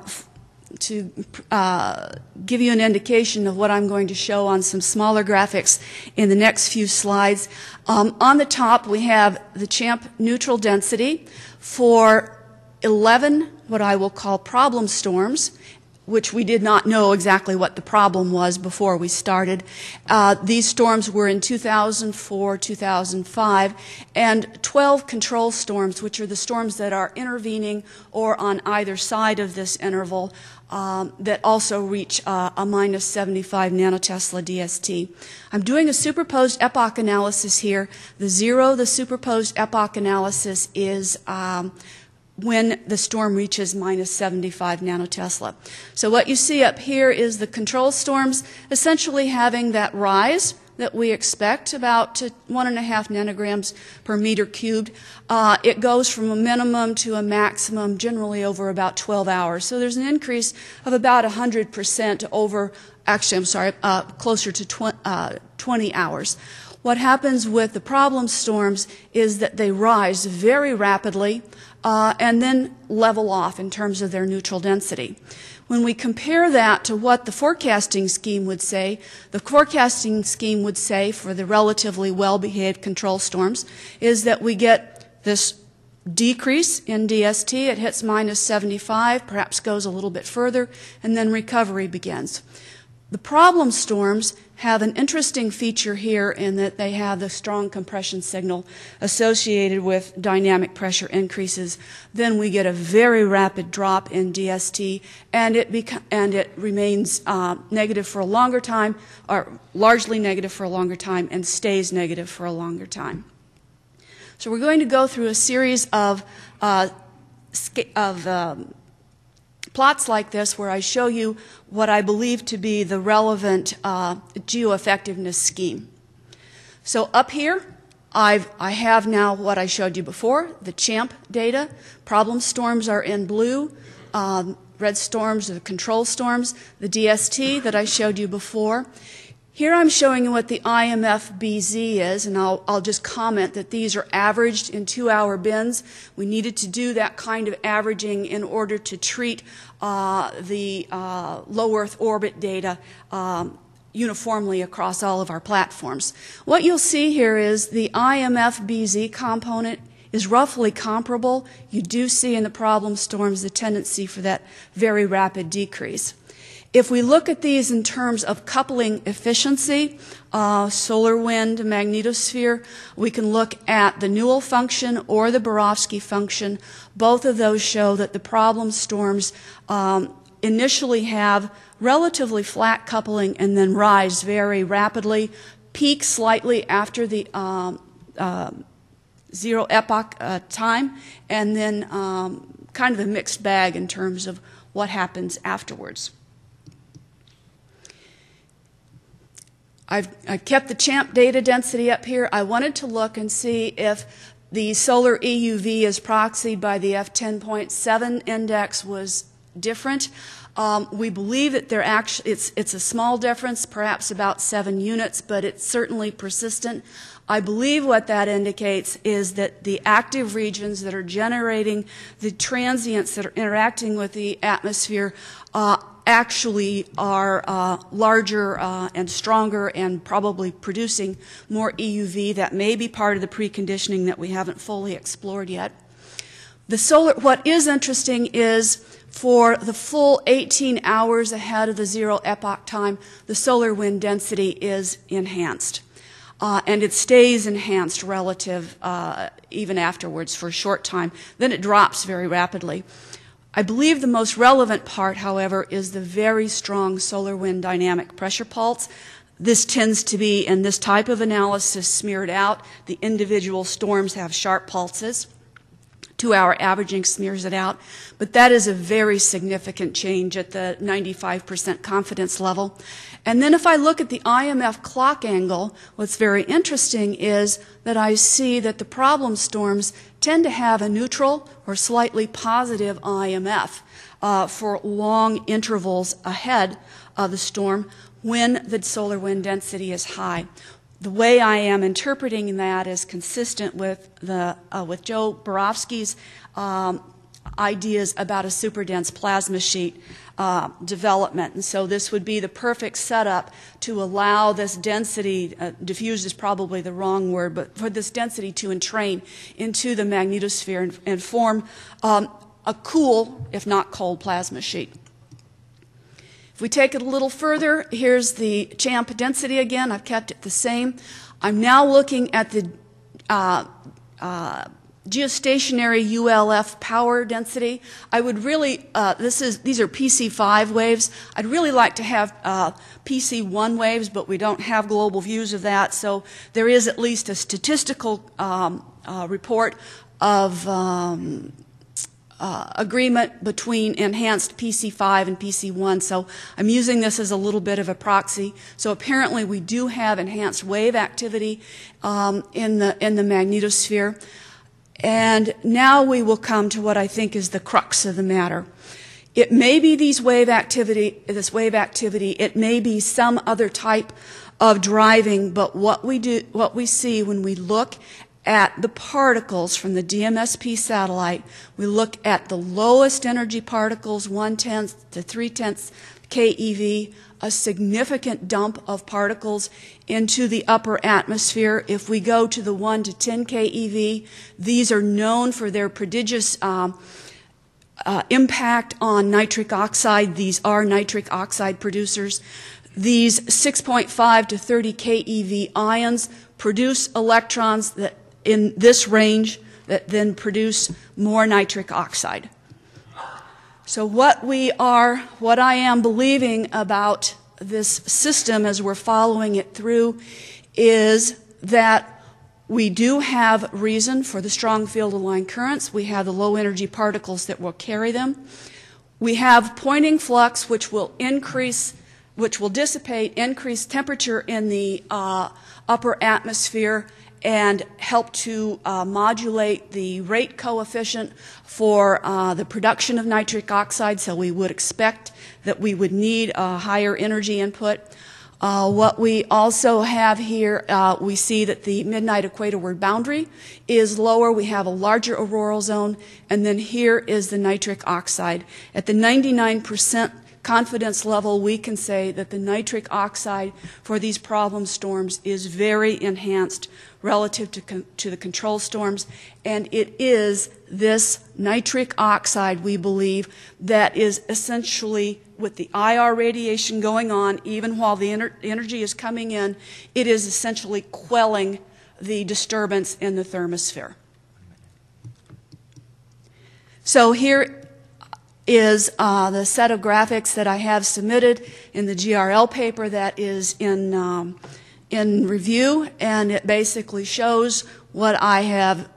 to uh, give you an indication of what I'm going to show on some smaller graphics in the next few slides, um, on the top we have the CHAMP neutral density for 11 what I will call problem storms which we did not know exactly what the problem was before we started. Uh, these storms were in 2004, 2005, and 12 control storms, which are the storms that are intervening or on either side of this interval, um, that also reach uh, a minus 75 nanotesla DST. I'm doing a superposed epoch analysis here. The zero, the superposed epoch analysis is. Um, when the storm reaches minus 75 nanotesla. So what you see up here is the control storms essentially having that rise that we expect, about one and a half nanograms per meter cubed. Uh, it goes from a minimum to a maximum generally over about 12 hours. So there's an increase of about 100% over, actually, I'm sorry, uh, closer to tw- uh, 20 hours. What happens with the problem storms is that they rise very rapidly uh, and then level off in terms of their neutral density. When we compare that to what the forecasting scheme would say, the forecasting scheme would say for the relatively well behaved control storms is that we get this decrease in DST. It hits minus 75, perhaps goes a little bit further, and then recovery begins. The problem storms have an interesting feature here in that they have the strong compression signal associated with dynamic pressure increases. Then we get a very rapid drop in DST, and it, and it remains uh, negative for a longer time, or largely negative for a longer time, and stays negative for a longer time. So we're going to go through a series of, uh, of um, plots like this where I show you what I believe to be the relevant uh, geoeffectiveness scheme. So up here, I've, I have now what I showed you before, the CHAMP data. Problem storms are in blue. Um, red storms are the control storms. The DST that I showed you before. Here I'm showing you what the IMF BZ is, and I'll, I'll, just comment that these are averaged in two hour bins. We needed to do that kind of averaging in order to treat uh, the uh, low Earth orbit data um, uniformly across all of our platforms. What you'll see here is the IMF BZ component is roughly comparable. You do see in the problem storms the tendency for that very rapid decrease. If we look at these in terms of coupling efficiency, uh, solar wind, magnetosphere, we can look at the Newell function or the Borovsky function. Both of those show that the problem storms um, initially have relatively flat coupling and then rise very rapidly, peak slightly after the um, uh, zero epoch uh, time, and then um, kind of a mixed bag in terms of what happens afterwards. I've, I've kept the CHAMP data density up here. I wanted to look and see if the solar EUV as proxied by the F10.7 index was different. Um, we believe that there actually, it's, it's a small difference, perhaps about seven units, but it's certainly persistent. I believe what that indicates is that the active regions that are generating the transients that are interacting with the atmosphere uh, actually are uh, larger uh, and stronger and probably producing more EUV. That may be part of the preconditioning that we haven't fully explored yet. The solar, what is interesting is for the full 18 hours ahead of the zero epoch time, the solar wind density is enhanced. Uh, and it stays enhanced relative uh, even afterwards for a short time. Then it drops very rapidly. I believe the most relevant part, however, is the very strong solar wind dynamic pressure pulse. This tends to be, in this type of analysis, smeared out. The individual storms have sharp pulses. Two hour averaging smears it out. But that is a very significant change at the 95% confidence level. And then if I look at the IMF clock angle, what's very interesting is that I see that the problem storms tend to have a neutral or slightly positive IMF uh, for long intervals ahead of the storm when the solar wind density is high. The way I am interpreting that is consistent with, the, uh, with Joe Borovsky's um, ideas about a superdense plasma sheet uh, development. And so this would be the perfect setup to allow this density, uh, is probably the wrong word, but for this density to entrain into the magnetosphere and, and form um, a cool, if not cold, plasma sheet. If we take it a little further, here's the CHAMP density again. I've kept it the same. I'm now looking at the uh, uh, geostationary ULF power density. I would really, uh, this is, these are PC5 waves. I'd really like to have uh, PC1 waves, but we don't have global views of that. So there is at least a statistical um, uh, report of um, uh, agreement between enhanced PC5 and PC1. So I'm using this as a little bit of a proxy. So apparently we do have enhanced wave activity um, in the in the magnetosphere. And now we will come to what I think is the crux of the matter. It may be these wave activity, this wave activity, it may be some other type of driving, but what we do, what we see when we look at the particles from the DMSP satellite, we look at the lowest energy particles, one tenth to three tenths keV, a significant dump of particles into the upper atmosphere. If we go to the 1 to 10 keV, these are known for their prodigious um, uh, impact on nitric oxide. These are nitric oxide producers. These 6.5 to 30 keV ions produce electrons that in this range that then produce more nitric oxide. So what we are, what I am believing about this system as we're following it through is that we do have reason for the strong field aligned currents. We have the low energy particles that will carry them. We have Poynting flux, which will increase, which will dissipate, increase temperature in the uh, upper atmosphere and help to uh, modulate the rate coefficient for uh, the production of nitric oxide, so we would expect that we would need a higher energy input. Uh, what we also have here, uh, we see that the midnight equatorward boundary is lower. We have a larger auroral zone, and then here is the nitric oxide. At the 99% confidence level, we can say that the nitric oxide for these problem storms is very enhanced relative to, to the control storms. And it is this nitric oxide, we believe, that is essentially with the IR radiation going on, even while the ener- energy is coming in, it is essentially quelling the disturbance in the thermosphere. So here is uh, the set of graphics that I have submitted in the GRL paper that is in, um, in review, and it basically shows what I have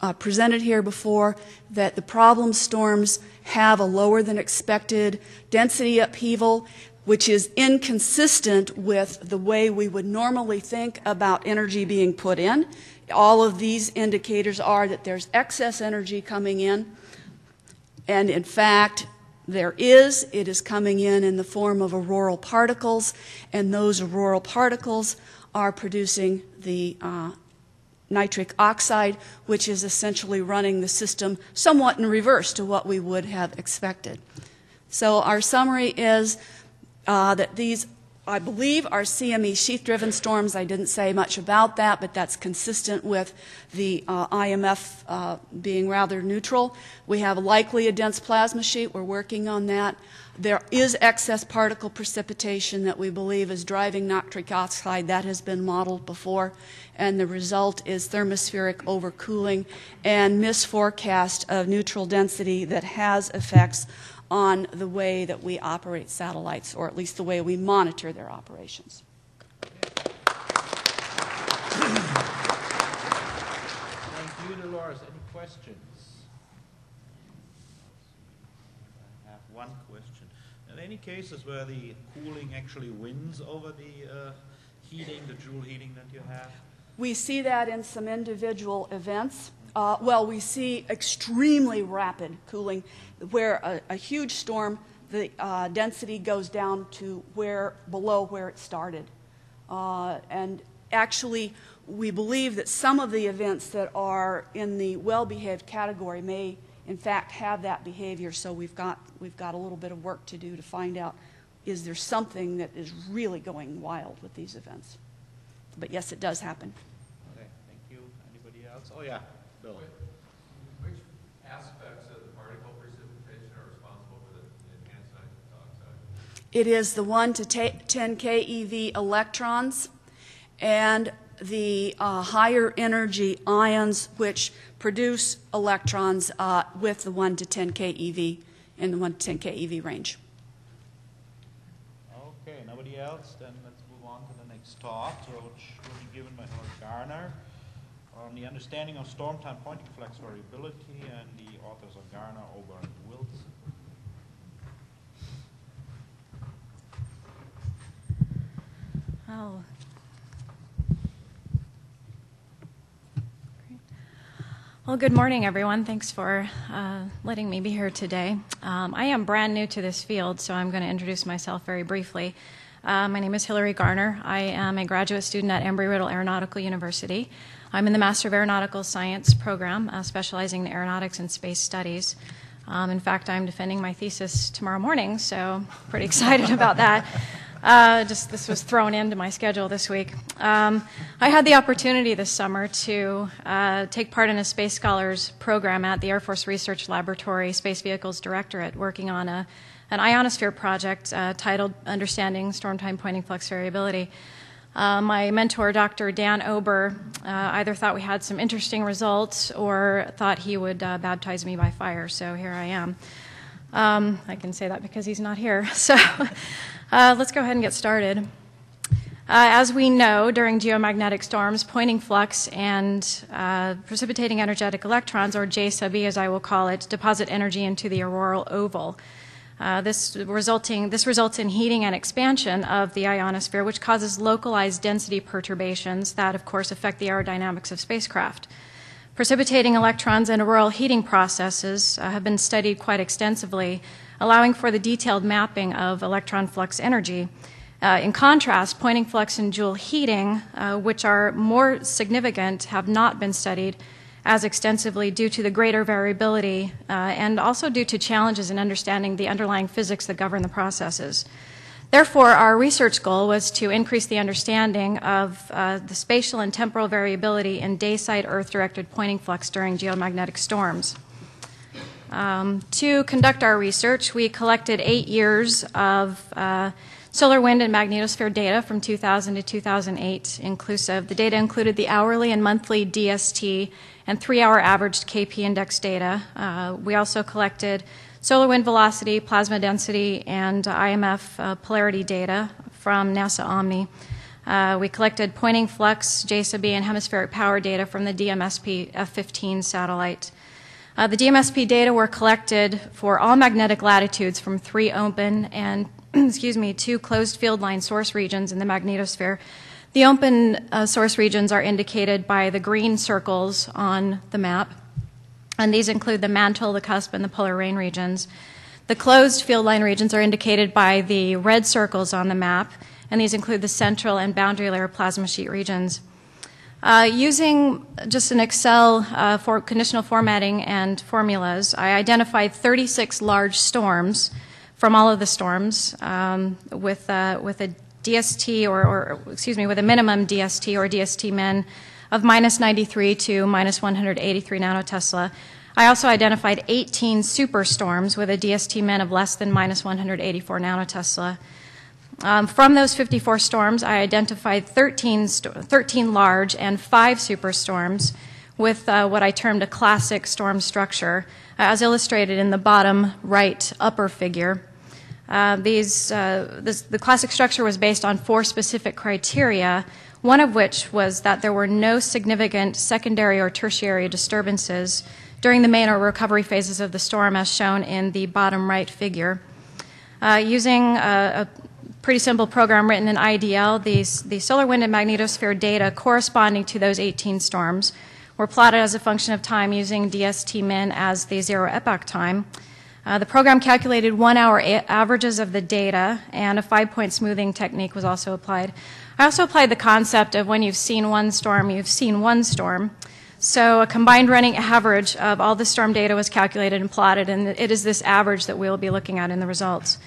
uh, presented here before that the problem storms have a lower than expected density upheaval, which is inconsistent with the way we would normally think about energy being put in. All of these indicators are that there's excess energy coming in. And in fact, there is. It is coming in in the form of auroral particles, and those auroral particles are producing the uh, nitric oxide, which is essentially running the system somewhat in reverse to what we would have expected. So, our summary is uh, that these I believe are CME sheath driven storms. I didn't say much about that, but that's consistent with the uh, IMF uh, being rather neutral. We have likely a dense plasma sheet. We're working on that. There is excess particle precipitation that we believe is driving nitric oxide. That has been modeled before. And the result is thermospheric overcooling and misforecast of neutral density that has effects on the way that we operate satellites, or at least the way we monitor their operations. Thank you, Dolores. Any questions? I have one question. In any cases where the cooling actually wins over the uh, heating, the joule heating that you have? We see that in some individual events. Uh, well, we see extremely rapid cooling where a, a huge storm, the uh, density goes down to where below where it started. Uh, and actually, we believe that some of the events that are in the well-behaved category may, in fact, have that behavior. So we've got we've got a little bit of work to do to find out is there something that is really going wild with these events. But yes, it does happen. Okay, thank you. Anybody else? Oh yeah, Bill. Which aspects of the particle precipitation are responsible for the enhanced nitric oxide? It is the 1 to 10 keV electrons and the uh, higher energy ions, which produce electrons uh, with the 1 to 10 keV in the 1 to 10 keV range. Okay, nobody else? Then let's move on to the next talk, which will be given by Howard Garner on the understanding of storm time Poynting flux variability, and the authors are Garner, Ober, Wilson. Oh. Well, good morning, everyone. Thanks for uh, letting me be here today. Um, I am brand new to this field, so I'm going to introduce myself very briefly. Uh, my name is Hillary Garner. I am a graduate student at Embry-Riddle Aeronautical University. I'm in the Master of Aeronautical Science program, uh, specializing in aeronautics and space studies. Um, in fact, I'm defending my thesis tomorrow morning, so pretty excited about that. Uh, just this was thrown into my schedule this week. Um, I had the opportunity this summer to uh, take part in a Space Scholars program at the Air Force Research Laboratory Space Vehicles Directorate, working on a, an ionosphere project uh, titled Understanding Storm Time Poynting Flux Variability. Uh, my mentor, Dr. Dan Ober, uh, either thought we had some interesting results or thought he would uh, baptize me by fire, so here I am. Um, I can say that because he's not here. So uh, let's go ahead and get started. Uh, as we know, during geomagnetic storms, Poynting flux and uh, precipitating energetic electrons, or J sub E as I will call it, deposit energy into the auroral oval. Uh, this, resulting, this results in heating and expansion of the ionosphere, which causes localized density perturbations that, of course, affect the aerodynamics of spacecraft. Precipitating electrons and auroral heating processes uh, have been studied quite extensively, allowing for the detailed mapping of electron flux energy. Uh, in contrast, Poynting flux and Joule heating, uh, which are more significant, have not been studied as extensively due to the greater variability uh, and also due to challenges in understanding the underlying physics that govern the processes. Therefore, our research goal was to increase the understanding of uh, the spatial and temporal variability in day side Earth directed Poynting flux during geomagnetic storms. Um, to conduct our research, we collected eight years of uh, solar wind and magnetosphere data from 2000 to 2008 inclusive. The data included the hourly and monthly DST and three hour averaged KP index data. Uh, we also collected solar wind velocity, plasma density, and IMF uh, polarity data from NASA Omni. Uh, we collected Poynting flux, J sub E, and hemispheric power data from the DMSP F 15 satellite. Uh, the DMSP data were collected for all magnetic latitudes from three open and, excuse me, two closed field line source regions in the magnetosphere. The open uh, source regions are indicated by the green circles on the map, and these include the mantle, the cusp, and the polar rain regions. The closed field line regions are indicated by the red circles on the map, and these include the central and boundary layer plasma sheet regions. Uh, using just an Excel uh, for conditional formatting and formulas, I identified 36 large storms from all of the storms um, with, uh, with a DST or, or, excuse me, with a minimum DST or DST min of minus 93 to minus 183 nanotesla. I also identified 18 superstorms with a DST min of less than minus 184 nanotesla. Um, from those 54 storms, I identified 13, 13 large and five superstorms with uh, what I termed a classic storm structure, uh, as illustrated in the bottom right upper figure. Uh, these, uh, this, the classic structure was based on four specific criteria, one of which was that there were no significant secondary or tertiary disturbances during the main or recovery phases of the storm, as shown in the bottom right figure. Uh, using a, a pretty simple program written in IDL. These, the solar wind and magnetosphere data corresponding to those 18 storms were plotted as a function of time using DST min as the zero epoch time. Uh, the program calculated one hour a- averages of the data, and a five point smoothing technique was also applied. I also applied the concept of when you've seen one storm, you've seen one storm. So a combined running average of all the storm data was calculated and plotted, and it is this average that we'll be looking at in the results.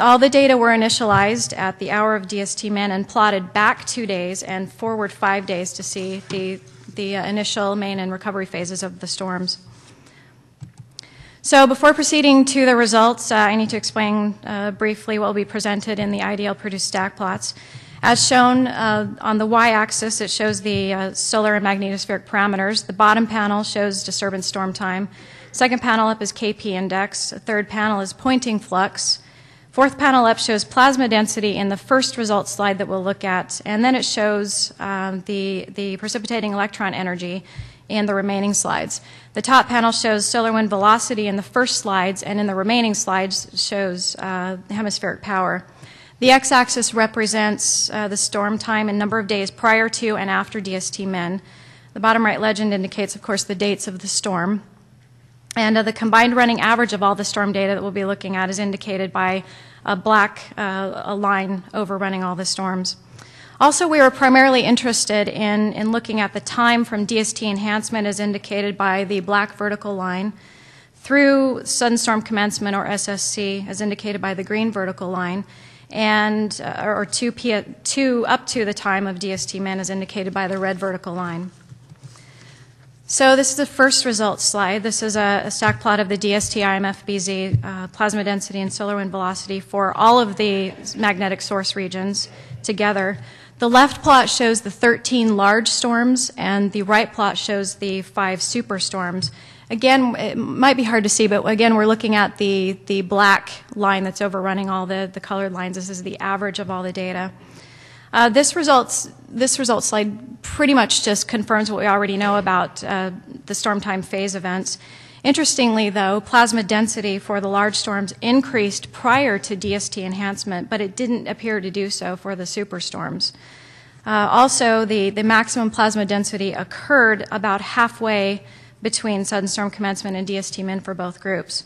All the data were initialized at the hour of DST min and plotted back two days and forward five days to see the, the uh, initial main and recovery phases of the storms. So before proceeding to the results, uh, I need to explain uh, briefly what will be presented in the IDL produced stack plots. As shown uh, on the y-axis, it shows the uh, solar and magnetospheric parameters. The bottom panel shows disturbance storm time. Second panel up is KP index. Third panel is Poynting flux. Fourth panel up shows plasma density in the first result slide that we'll look at, and then it shows um, the, the precipitating electron energy in the remaining slides. The top panel shows solar wind velocity in the first slides, and in the remaining slides shows uh, hemispheric power. The x-axis represents uh, the storm time and number of days prior to and after DST min. The bottom right legend indicates, of course, the dates of the storm. And uh, the combined running average of all the storm data that we'll be looking at is indicated by a black uh, a line overrunning all the storms. Also, we were primarily interested in, in looking at the time from DST enhancement as indicated by the black vertical line through sudden storm commencement or SSC as indicated by the green vertical line and uh, or to, P, to up to the time of DST min as indicated by the red vertical line. So this is the first results slide. This is a, a stack plot of the DST IMFBZ uh, plasma density and solar wind velocity for all of the magnetic source regions together. The left plot shows the 13 large storms, and the right plot shows the five superstorms. Again, it might be hard to see, but again, we're looking at the, the black line that's overrunning all the, the colored lines. This is the average of all the data. Uh, this results this slide pretty much just confirms what we already know about uh, the storm time phase events. Interestingly, though, plasma density for the large storms increased prior to DST enhancement, but it didn't appear to do so for the superstorms. Uh, also, the, the maximum plasma density occurred about halfway between sudden storm commencement and DST min for both groups.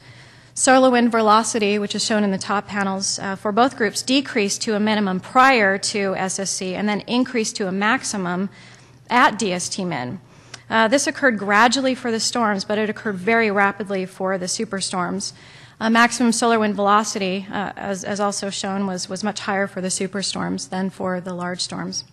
Solar wind velocity, which is shown in the top panels uh, for both groups, decreased to a minimum prior to SSC and then increased to a maximum at DST min. Uh, this occurred gradually for the storms, but it occurred very rapidly for the superstorms. Uh, maximum solar wind velocity, uh, as, as, also shown, was, was much higher for the superstorms than for the large storms.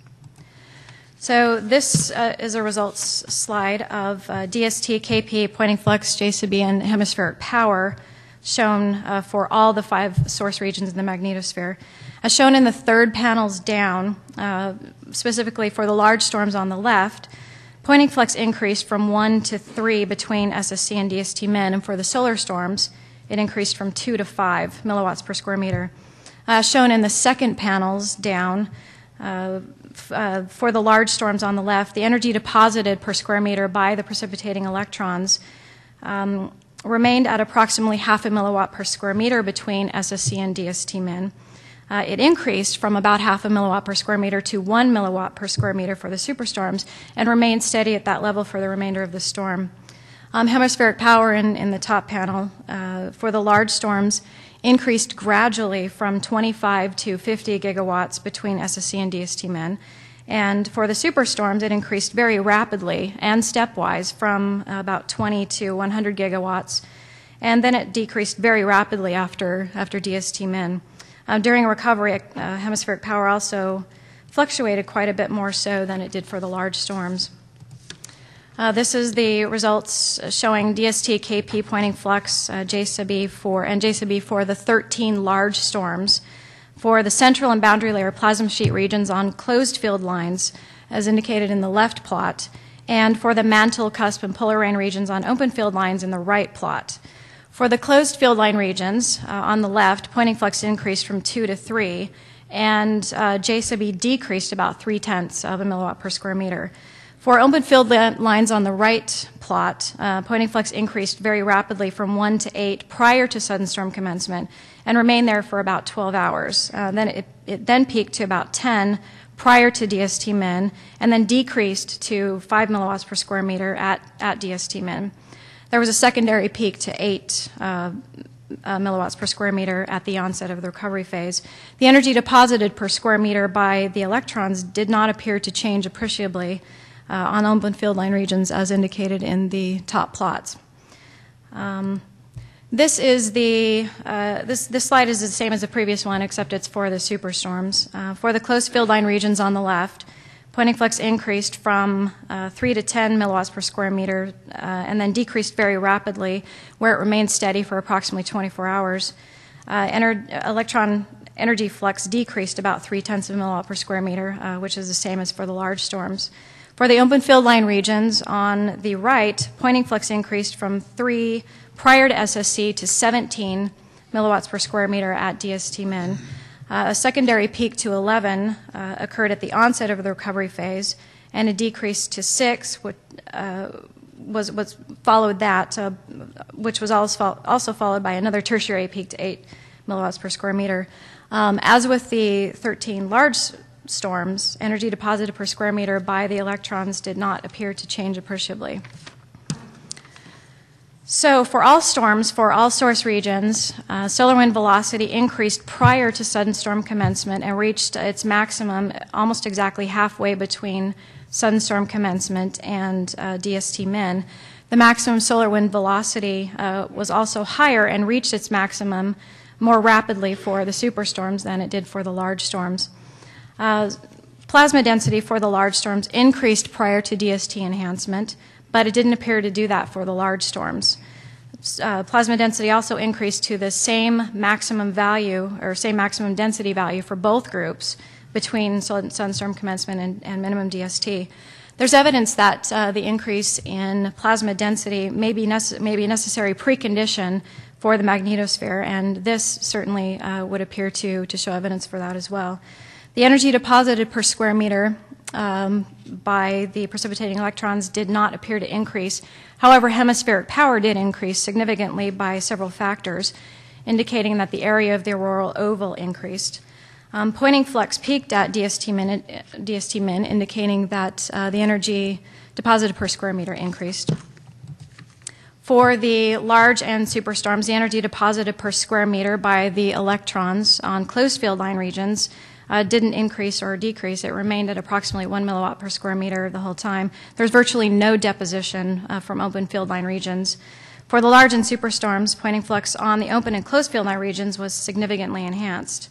So this uh, is a results slide of uh, DST, KP, Poynting flux, JCB, and hemispheric power shown uh, for all the five source regions in the magnetosphere. As shown in the third panels down, uh, specifically for the large storms on the left, Poynting flux increased from 1 to 3 between SSC and DST min, and for the solar storms, it increased from 2 to 5 milliwatts per square meter. Uh, shown in the second panels down, uh, uh, for the large storms on the left, the energy deposited per square meter by the precipitating electrons um, remained at approximately half a milliwatt per square meter between SSC and DST min. Uh, it increased from about half a milliwatt per square meter to one milliwatt per square meter for the superstorms and remained steady at that level for the remainder of the storm. Um, hemispheric power in, in, the top panel uh, for the large storms increased gradually from 25 to 50 gigawatts between SSC and DST min. And for the superstorms, it increased very rapidly and stepwise from about 20 to 100 gigawatts. And then it decreased very rapidly after, after DST min. Uh, during recovery, uh, hemispheric power also fluctuated quite a bit more so than it did for the large storms. Uh, this is the results showing DST, KP, Poynting flux, uh, JSB for, and JSB for the 13 large storms for the central and boundary layer plasma sheet regions on closed field lines, as indicated in the left plot, and for the mantle, cusp, and polar rain regions on open field lines in the right plot. For the closed field line regions uh, on the left, Poynting flux increased from 2 to 3, and uh, JSB decreased about 3 tenths of a milliwatt per square meter. For open field lines on the right plot, uh, Poynting flux increased very rapidly from 1 to 8 prior to sudden storm commencement and remained there for about 12 hours. Uh, then it, it, then peaked to about 10 prior to DST min and then decreased to 5 milliwatts per square meter at, at DST min. There was a secondary peak to 8 uh, uh, milliwatts per square meter at the onset of the recovery phase. The energy deposited per square meter by the electrons did not appear to change appreciably uh, on open field line regions as indicated in the top plots. Um, this is the uh, this this slide is the same as the previous one, except it's for the superstorms. Uh, for the closed field line regions on the left, Poynting flux increased from uh, 3 to 10 milliwatts per square meter, uh, and then decreased very rapidly, where it remained steady for approximately 24 hours. Uh, electron energy flux decreased about three tenths of a milliwatt per square meter, uh, which is the same as for the large storms. For the open field line regions on the right, Poynting flux increased from 3 prior to SSC to 17 milliwatts per square meter at DST min. Uh, a secondary peak to 11 uh, occurred at the onset of the recovery phase, and a decrease to 6 which, uh, was, was followed that, uh, which was also, also followed by another tertiary peak to 8 milliwatts per square meter. Um, as with the 13 large storms, energy deposited per square meter by the electrons did not appear to change appreciably. So, for all storms, for all source regions, uh, solar wind velocity increased prior to sudden storm commencement and reached its maximum almost exactly halfway between sudden storm commencement and uh, DST min. The maximum solar wind velocity uh, was also higher and reached its maximum more rapidly for the superstorms than it did for the large storms. Uh, plasma density for the large storms increased prior to DST enhancement, but it didn't appear to do that for the large storms. Uh, plasma density also increased to the same maximum value or same maximum density value for both groups between sunstorm commencement and, and minimum DST. There's evidence that uh, the increase in plasma density may be, nece- may be a necessary precondition for the magnetosphere, and this certainly uh, would appear to, to show evidence for that as well. The energy deposited per square meter um, by the precipitating electrons did not appear to increase. However, hemispheric power did increase significantly by several factors, indicating that the area of the auroral oval increased. Um, Poynting flux peaked at DST min, DST min indicating that uh, the energy deposited per square meter increased. For the large and superstorms, the energy deposited per square meter by the electrons on closed field line regions uh, didn't increase or decrease. It remained at approximately 1 milliwatt per square meter the whole time. There's virtually no deposition uh, from open field line regions. For the large and superstorms, Poynting flux on the open and closed field line regions was significantly enhanced.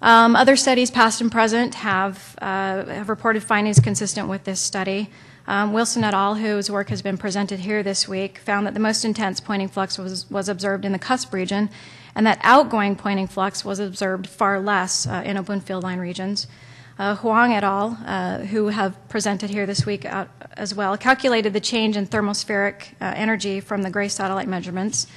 Um, other studies, past and present, have, uh, have reported findings consistent with this study. Um, Wilson et al., whose work has been presented here this week, found that the most intense Poynting flux was, was observed in the cusp region and that outgoing Poynting flux was observed far less uh, in open field line regions. Uh, Huang et al., uh, who have presented here this week uh, as well, calculated the change in thermospheric uh, energy from the gray satellite measurements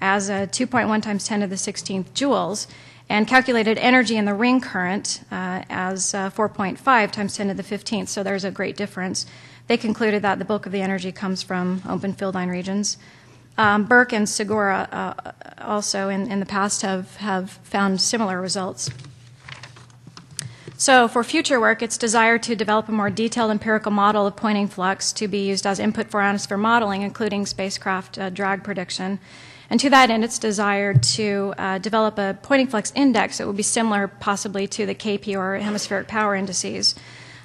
as 2.1 times 10 to the 16th joules, and calculated energy in the ring current uh, as 4.5 times 10 to the 15th. So there's a great difference. They concluded that the bulk of the energy comes from open field line regions. Um, Burke and Segura uh, also in, in the past have, have found similar results. So, for future work, it's desired to develop a more detailed empirical model of Poynting flux to be used as input for ionosphere modeling, including spacecraft uh, drag prediction. And to that end, it's desired to uh, develop a Poynting flux index that would be similar, possibly, to the KP or hemispheric power indices.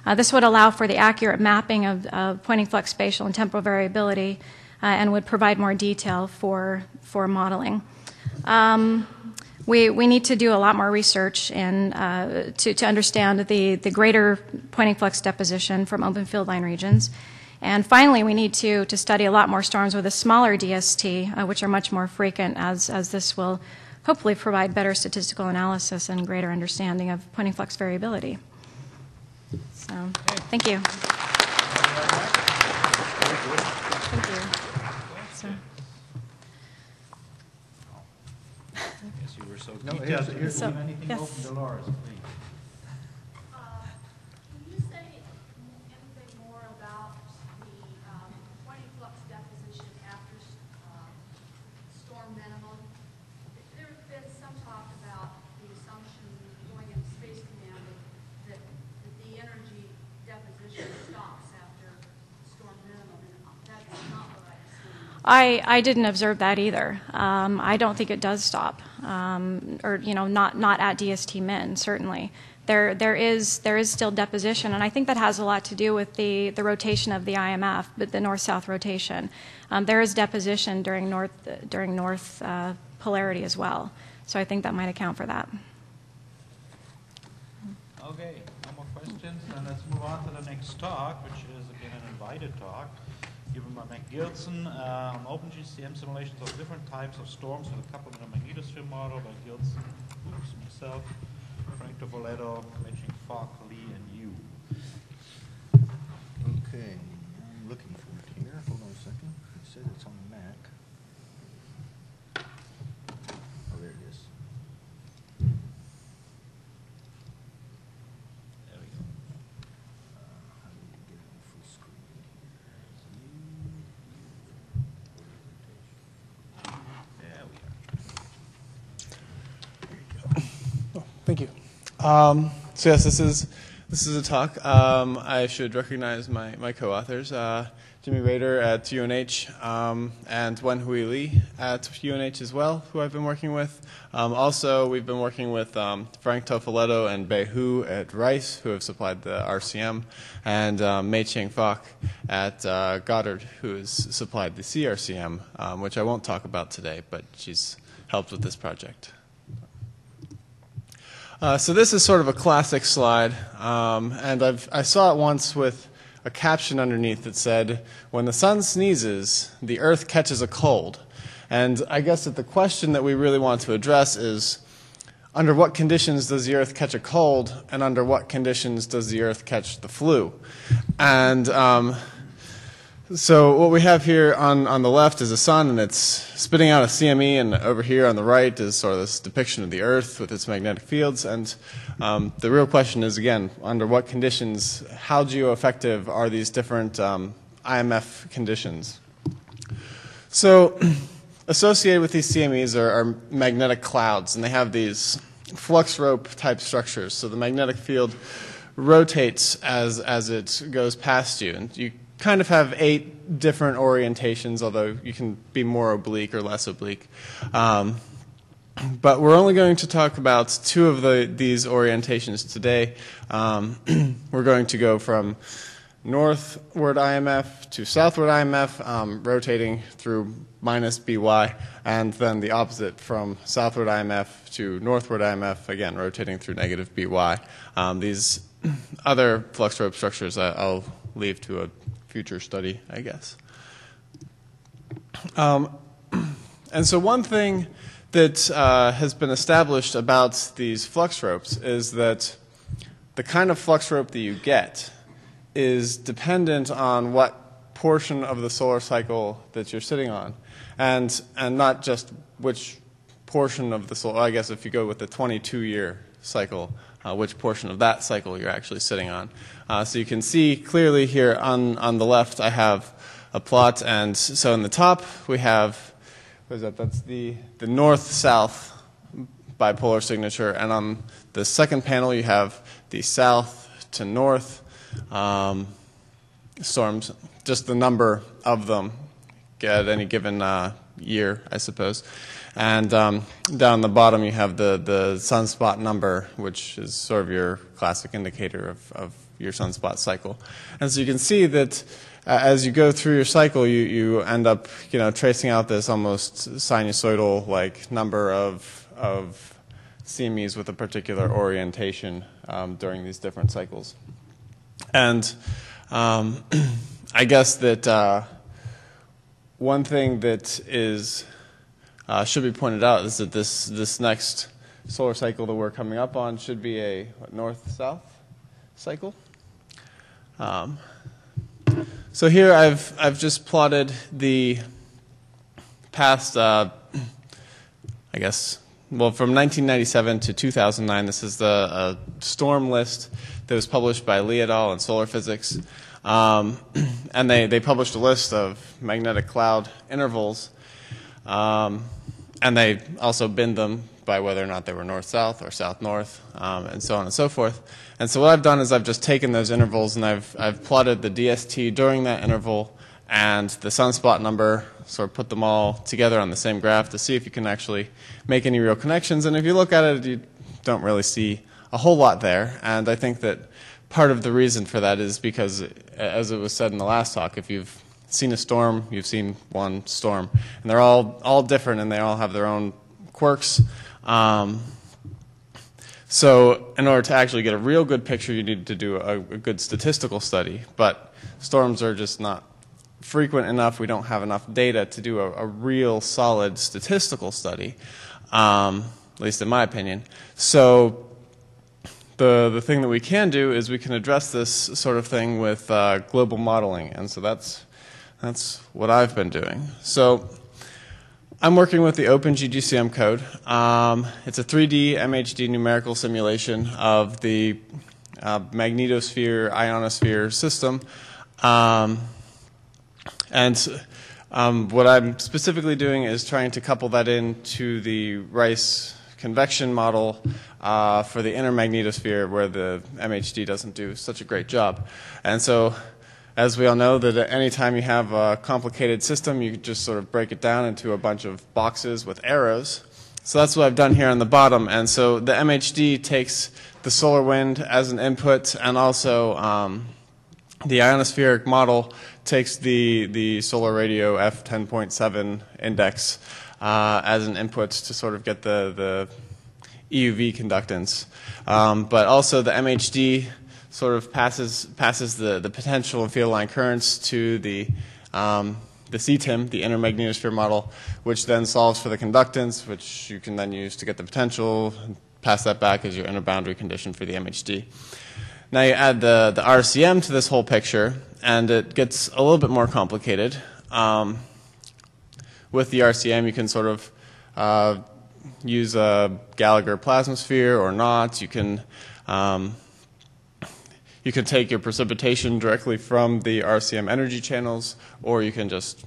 Uh, this would allow for the accurate mapping of, of Poynting flux spatial and temporal variability and would provide more detail for, for modeling. Um, we, we need to do a lot more research and uh, to, to understand the, the greater Poynting flux deposition from open field line regions. And finally, we need to, to study a lot more storms with a smaller DST, uh, which are much more frequent, as, as this will hopefully provide better statistical analysis and greater understanding of Poynting flux variability. So, thank you. so No, detailed. here's- If you here's- leave anything yes. open, Dolores, please. Can you say anything more about the um, Poynting flux deposition after um, storm minimum? There has been some talk about the assumption going into Space Command that that the energy deposition stops after storm minimum, and that's not what I assumed. I, I didn't observe that either. Um, I don't think it does stop, um, or you know, not not at DST min certainly. There there is there is still deposition, and I think that has a lot to do with the the rotation of the IMF, but the north-south rotation. Um, there is deposition during north during north uh, polarity as well, so I think that might account for that. Okay, no more questions, then let's move on to the next talk, which is again an invited talk Gilson uh, on OpenGGCM simulations of different types of storms with a coupled in a magnetosphere model by Gilson, oops, myself, Frank Toffoletto, mentioning Falk, Lee, and you. Okay, I'm looking for it here. Hold on a second. It says it's on the Mac. Oh, there it is. There we go. Uh, how do we get it on full screen There we are. Oh, Thank you. Um, so yes, this is this is a talk. Um, I should recognize my, my co-authors, uh, Jimmy Raeder at UNH um, and Wen Hui Li at UNH as well, who I've been working with. Um, also, we've been working with um, Frank Toffoletto and Bei Hu at Rice, who have supplied the RCM, and um, Mei Ching Fok at uh, Goddard, who has supplied the CRCM, um, which I won't talk about today, but she's helped with this project. Uh, so this is sort of a classic slide, um, and I've, I saw it once with a caption underneath that said, "When the sun sneezes, the earth catches a cold." And I guess that the question that we really want to address is, under what conditions does the earth catch a cold, and under what conditions does the earth catch the flu? And um, so what we have here on, on the left is a sun, and it's spitting out a CME, and over here on the right is sort of this depiction of the Earth with its magnetic fields. And um, the real question is, again, under what conditions, how geo-effective are these different um, IMF conditions? So associated with these CMEs are, are magnetic clouds, and they have these flux rope type structures. So the magnetic field rotates as, as it goes past you. And you kind of have eight different orientations, although you can be more oblique or less oblique. Um, but we're only going to talk about two of the, these orientations today. Um, we're going to go from northward IMF to southward IMF, um, rotating through minus BY, and then the opposite from southward IMF to northward IMF, again, rotating through negative BY. Um, these other flux rope structures I'll leave to a future study, I guess. Um, and so, one thing that uh, has been established about these flux ropes is that the kind of flux rope that you get is dependent on what portion of the solar cycle that you're sitting on, and and not just which portion of the solar. I guess if you go with the 22-year cycle, uh, which portion of that cycle you're actually sitting on. Uh, so you can see clearly here on, on the left I have a plot, and so in the top we have, what is that? That's the, the north-south bipolar signature, and on the second panel you have the south to north um, storms, just the number of them at any given uh, year, I suppose. And um, down the bottom, you have the, the sunspot number, which is sort of your classic indicator of, of your sunspot cycle. And so you can see that uh, as you go through your cycle, you, you end up you know, tracing out this almost sinusoidal like number of, of CMEs with a particular orientation um, during these different cycles. And um, I guess that uh, one thing that is uh, should be pointed out is that this this next solar cycle that we're coming up on should be a north-south cycle. Um, so here I've I've just plotted the past, uh, I guess, well, from 1997 to 2009. This is the uh, storm list that was published by Lee et al. in Solar Physics. Um, and they, they published a list of magnetic cloud intervals. Um, and they also binned them by whether or not they were north-south or south-north, um, and so on and so forth. And so what I've done is I've just taken those intervals and I've, I've plotted the DST during that interval and the sunspot number, sort of put them all together on the same graph to see if you can actually make any real connections. And if you look at it, you don't really see a whole lot there. And I think that part of the reason for that is because, as it was said in the last talk, if you've seen a storm, you've seen one storm, and they're all all different, and they all have their own quirks. Um, so, in order to actually get a real good picture, you need to do a, a, good statistical study. But storms are just not frequent enough. We don't have enough data to do a, a real solid statistical study, um, at least in my opinion. So, the, the thing that we can do is we can address this sort of thing with uh, global modeling. And so that's, that's what I've been doing. So I'm working with the OpenGGCM code. Um, it's a 3D MHD numerical simulation of the uh, magnetosphere ionosphere system. Um, and um, what I'm specifically doing is trying to couple that into the RICE convection model uh, for the inner magnetosphere where the MHD doesn't do such a great job. And so, as we all know, that anytime you have a complicated system, you just sort of break it down into a bunch of boxes with arrows. So that's what I've done here on the bottom. And so the MHD takes the solar wind as an input and also um, the ionospheric model takes the, the solar radio F10.7 index uh, as an input to sort of get the, the EUV conductance. Um, but also the MHD sort of passes, passes the, the potential and field line currents to the, um, the CTIM, the inner magnetosphere model, which then solves for the conductance, which you can then use to get the potential, pass that back as your inner boundary condition for the MHD. Now you add the, the RCM to this whole picture, and it gets a little bit more complicated. Um, with the RCM, you can sort of uh, use a Gallagher plasmasphere or not. You can um, you can take your precipitation directly from the RCM energy channels, or you can just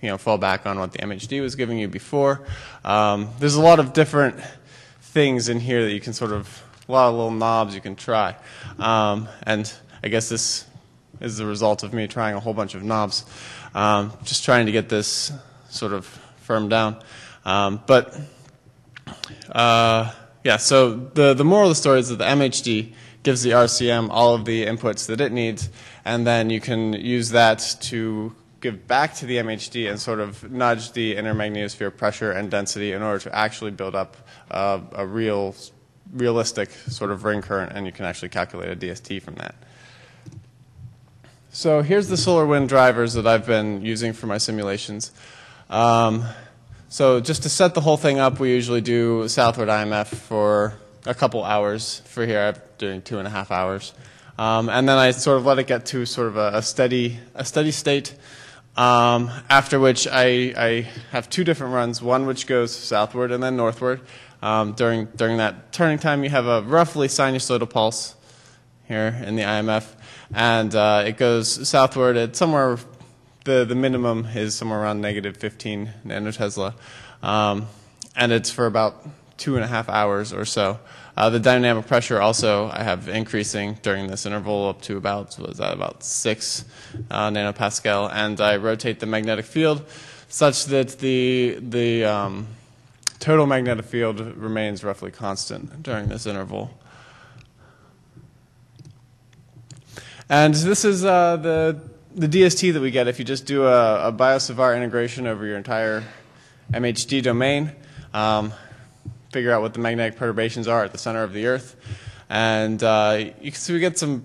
you know fall back on what the MHD was giving you before. Um, there's a lot of different things in here that you can sort of a lot of little knobs you can try, um, and I guess this is the result of me trying a whole bunch of knobs, um, just trying to get this sort of firmed down. Um, but uh, yeah, so the, the moral of the story is that the MHD gives the RCM all of the inputs that it needs, and then you can use that to give back to the MHD and sort of nudge the inner magnetosphere pressure and density in order to actually build up uh, a real, realistic sort of ring current, and you can actually calculate a DST from that. So here's the solar wind drivers that I've been using for my simulations. Um, so just to set the whole thing up, we usually do southward IMF for a couple hours. For here, I'm doing two and a half hours. Um, and then I sort of let it get to sort of a, a steady, a steady state. Um, after which I, I, have two different runs, one which goes southward and then northward. Um, during, during that turning time, you have a roughly sinusoidal pulse here in the IMF, and uh, it goes southward at somewhere, the, the minimum is somewhere around negative 15 nanotesla, um, and it's for about two and a half hours or so. Uh, the dynamic pressure also I have increasing during this interval up to about was that about six uh, nanopascal, and I rotate the magnetic field such that the the um, total magnetic field remains roughly constant during this interval. And this is uh, the the DST that we get if you just do a, a Biot-Savart integration over your entire MHD domain. Um, figure out what the magnetic perturbations are at the center of the Earth. And uh, you can see we get some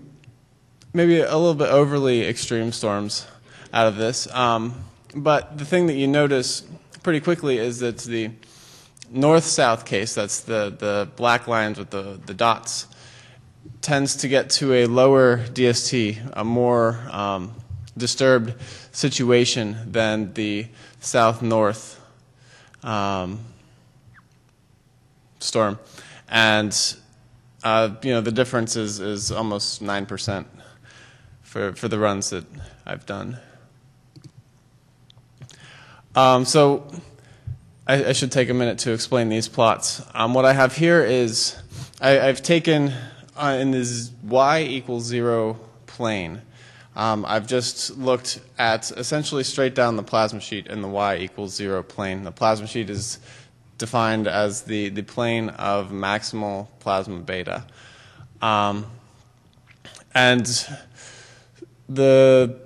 maybe a little bit overly extreme storms out of this. Um, but the thing that you notice pretty quickly is that the north-south case, that's the, the black lines with the, the dots, tends to get to a lower DST, a more um, disturbed situation than the south-north um, storm, and uh, you know the difference is, is almost nine percent for for the runs that I've done. Um, so I, I, should take a minute to explain these plots. Um, what I have here is I, have taken uh, in this y equals zero plane. Um, I've just looked at essentially straight down the plasma sheet in the y equals zero plane. The plasma sheet is defined as the, the plane of maximal plasma beta. Um, and the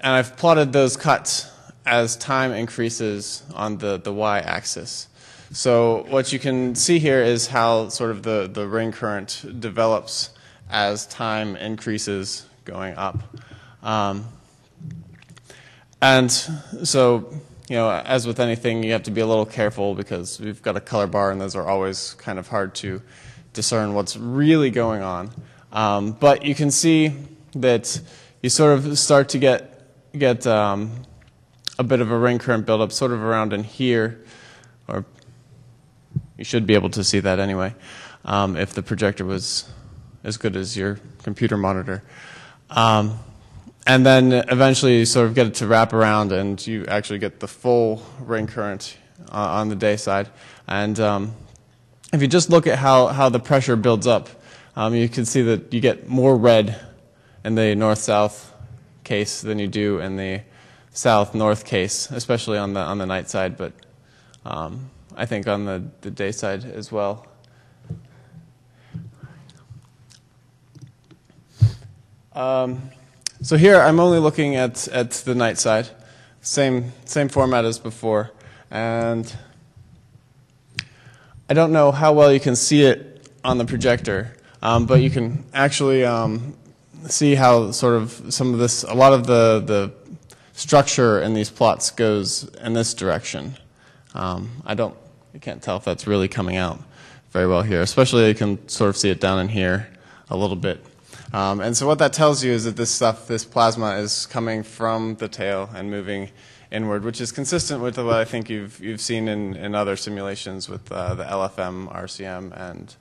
and I've plotted those cuts as time increases on the, the y-axis. So what you can see here is how sort of the, the ring current develops as time increases going up. Um, and so you know, as with anything, you have to be a little careful because we've got a color bar, and those are always kind of hard to discern what's really going on. Um, but you can see that you sort of start to get get um, a bit of a ring current buildup, sort of around in here, or you should be able to see that anyway, um, if the projector was as good as your computer monitor. Um, and then eventually you sort of get it to wrap around and you actually get the full ring current uh, on the day side. And um, if you just look at how, how the pressure builds up, um, you can see that you get more red in the north-south case than you do in the south-north case, especially on the, on the night side, but um, I think on the, the day side as well. Um, so here I'm only looking at, at the night side, same, same format as before. And I don't know how well you can see it on the projector, um, but you can actually um, see how sort of some of this, a lot of the, the structure in these plots goes in this direction. Um, I don't, you can't tell if that's really coming out very well here, especially you can sort of see it down in here a little bit. Um, and so what that tells you is that this stuff, this plasma, is coming from the tail and moving inward, which is consistent with what I think you've, you've seen in, in other simulations with uh, the LFM, RCM, and,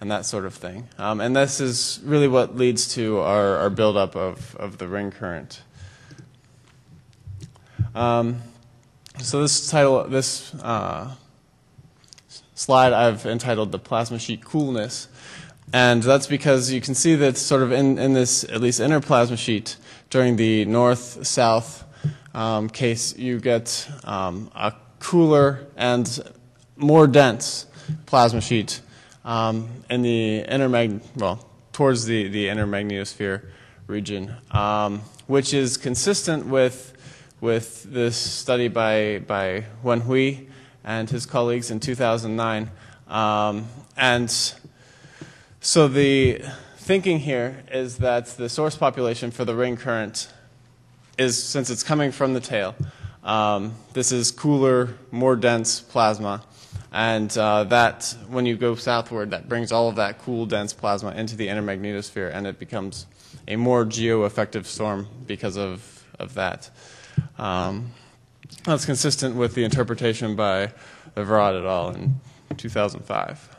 and that sort of thing. Um, and this is really what leads to our, our buildup of, of the ring current. Um, so this title, this uh, slide I've entitled the plasma sheet coolness. And that's because you can see that sort of in, in this, at least inner plasma sheet, during the north-south um, case, you get um, a cooler and more dense plasma sheet um, in the inner mag well, towards the, the inner magnetosphere region, um, which is consistent with, with this study by, by Wen Hui and his colleagues in 2009. Um, and so the thinking here is that the source population for the ring current is, since it's coming from the tail, um, this is cooler, more dense plasma. And uh, that, when you go southward, that brings all of that cool, dense plasma into the inner magnetosphere, and it becomes a more geo-effective storm because of, of that. Um, that's consistent with the interpretation by Varad et al. in 2005.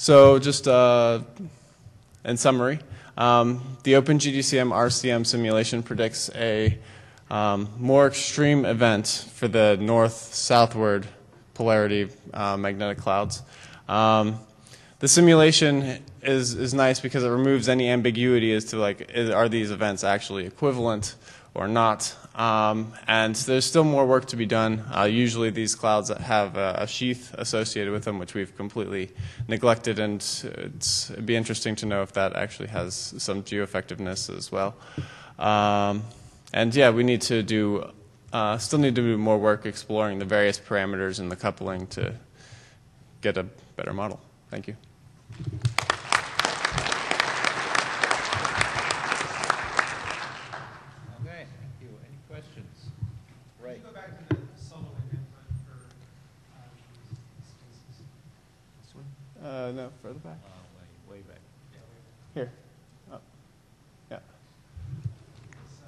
So just uh, in summary, um, the OpenGGCM RCM simulation predicts a um, more extreme event for the north-southward polarity uh, magnetic clouds. Um, the simulation is, is nice because it removes any ambiguity as to like, is, are these events actually equivalent or not? Um, and there's still more work to be done. Uh, usually these clouds have a, a, sheath associated with them, which we've completely neglected, and it'd be interesting to know if that actually has some geoeffectiveness as well. Um, and yeah, we need to do, uh, still need to do more work exploring the various parameters and the coupling to get a better model. Thank you. Okay, thank you. Any questions? Ray? Can you go back to the solar wind input for uh, these spaces? This one? Uh, no, further back. Uh, way, way back. Yeah, wait. Here. Oh. Yeah. So,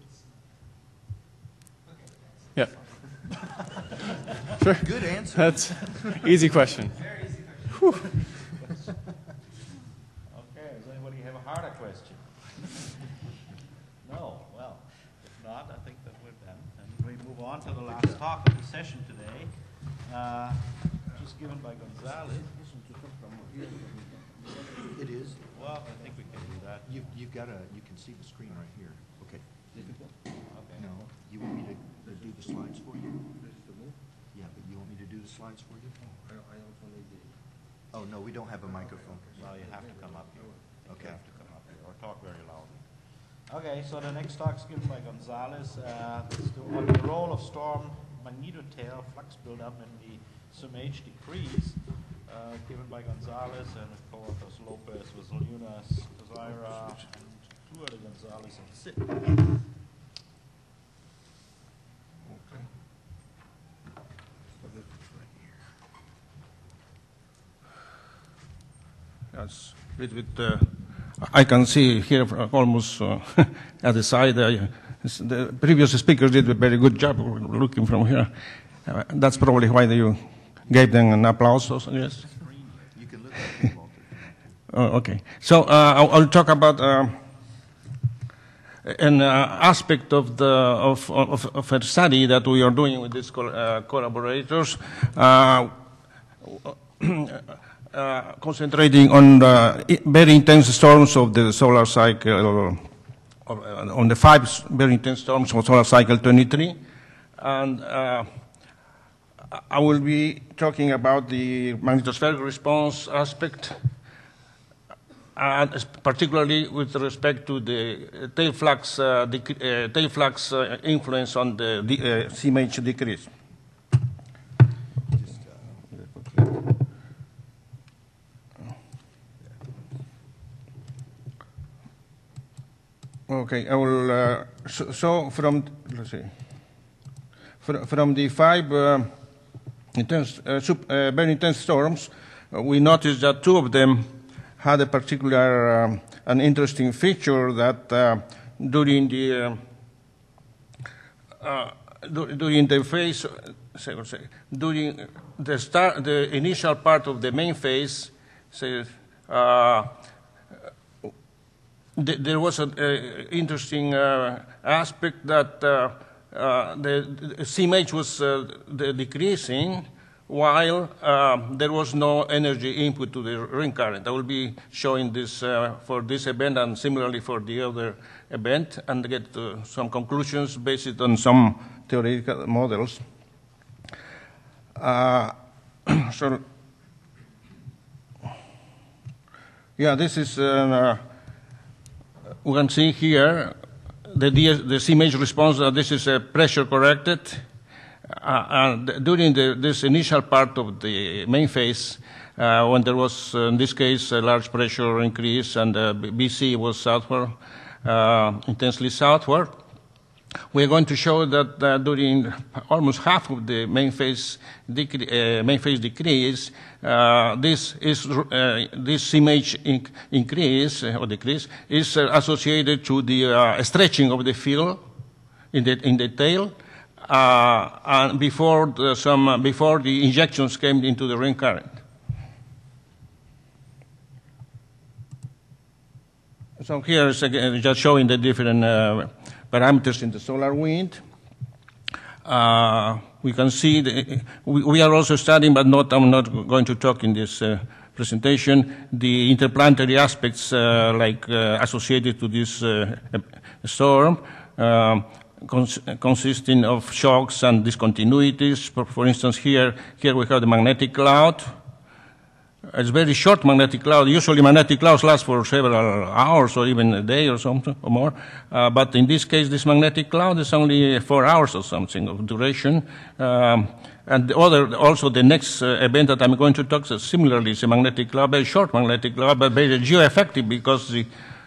it's- okay, thanks. Yeah. Sure. Good answer. That's easy question. Very easy question. Okay, does anybody have a harder question? No, well, if not, I think that we're done. And we move on to the last talk of the session today, uh, just given by Gonzalez. It is. Well, I think we can do that. You, you've got a, you can see the screen right here. Okay. Okay. No, you want me to to do the slides for you? Yeah, but you want me to do the slides for you? Oh, no, we don't have a microphone. Well, you have to come up here. Okay. You have to come up here, or talk very loudly. Okay, talk given by Gonzalez. Uh, the, on the role of storm magnetotail flux buildup in the SYMH decrease, uh, given by Gonzalez and co-authors Lopez, Vasyliunas, Zaira, and two other Gonzalez and Sid. Yes, with, with uh, I can see here almost uh, at the side. Uh, the previous speakers did a very good job looking from here. Uh, that's probably why you gave them an applause. Also, yes. Oh, okay. So uh, I'll, I'll talk about uh, an uh, aspect of the of, of, of a study that we are doing with these uh, collaborators, uh, uh, concentrating on i- very intense storms of the solar cycle, uh, on the five very intense storms of solar cycle 23, and. Uh, I will be talking about the magnetospheric response aspect, and particularly with respect to the tail flux, uh, tail flux uh, influence on the de- uh, SYMH decrease. Okay, I will. Uh, so, so from let's see, from, from the five. Uh, intense, uh, uh, very intense storms, uh, we noticed that two of them had a particular, um, an interesting feature that during the during the phase, say, say, during the start, the initial part of the main phase, say, there was an uh, interesting uh, aspect that uh, the, SYMH was decreasing while there was no energy input to the ring current. I will be showing this for this event and similarly for the other event and get some conclusions based on some theoretical models. So, yeah, this is uh, we can see here the, DS, the SYMH response, uh, this is uh, pressure corrected. Uh, during the, this initial part of the main phase, uh, when there was, uh, in this case, a large pressure increase and BC was southward, uh, intensely southward, we're going to show that during almost half of the main phase, main phase decrease, uh, this is uh, this SYMH inc- increase uh, or decrease is uh, associated to the stretching of the field in the in the tail, and before the, some before the injections came into the ring current. So here is again just showing the different parameters in the solar wind. We can see the, we, we are also studying, but not I'm not going to talk in this uh, presentation, the interplanetary aspects uh, like uh, associated to this uh, storm. Um, cons- consisting of shocks and discontinuities. For, for instance, here, here we have the magnetic cloud. It's very short magnetic cloud. Usually magnetic clouds last for several hours or even a day or something or more. Uh, but in this case, this magnetic cloud is only four hours or something of duration. Um, and the other, also the next uh, event that I'm going to talk is similarly is a magnetic cloud, very short magnetic cloud, but very geo-effective because the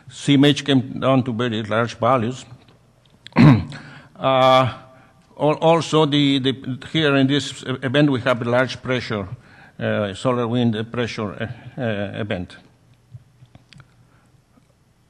SYMH came down to very large values. uh, also, the, the, here in this event we have a large pressure solar wind pressure uh, uh, event.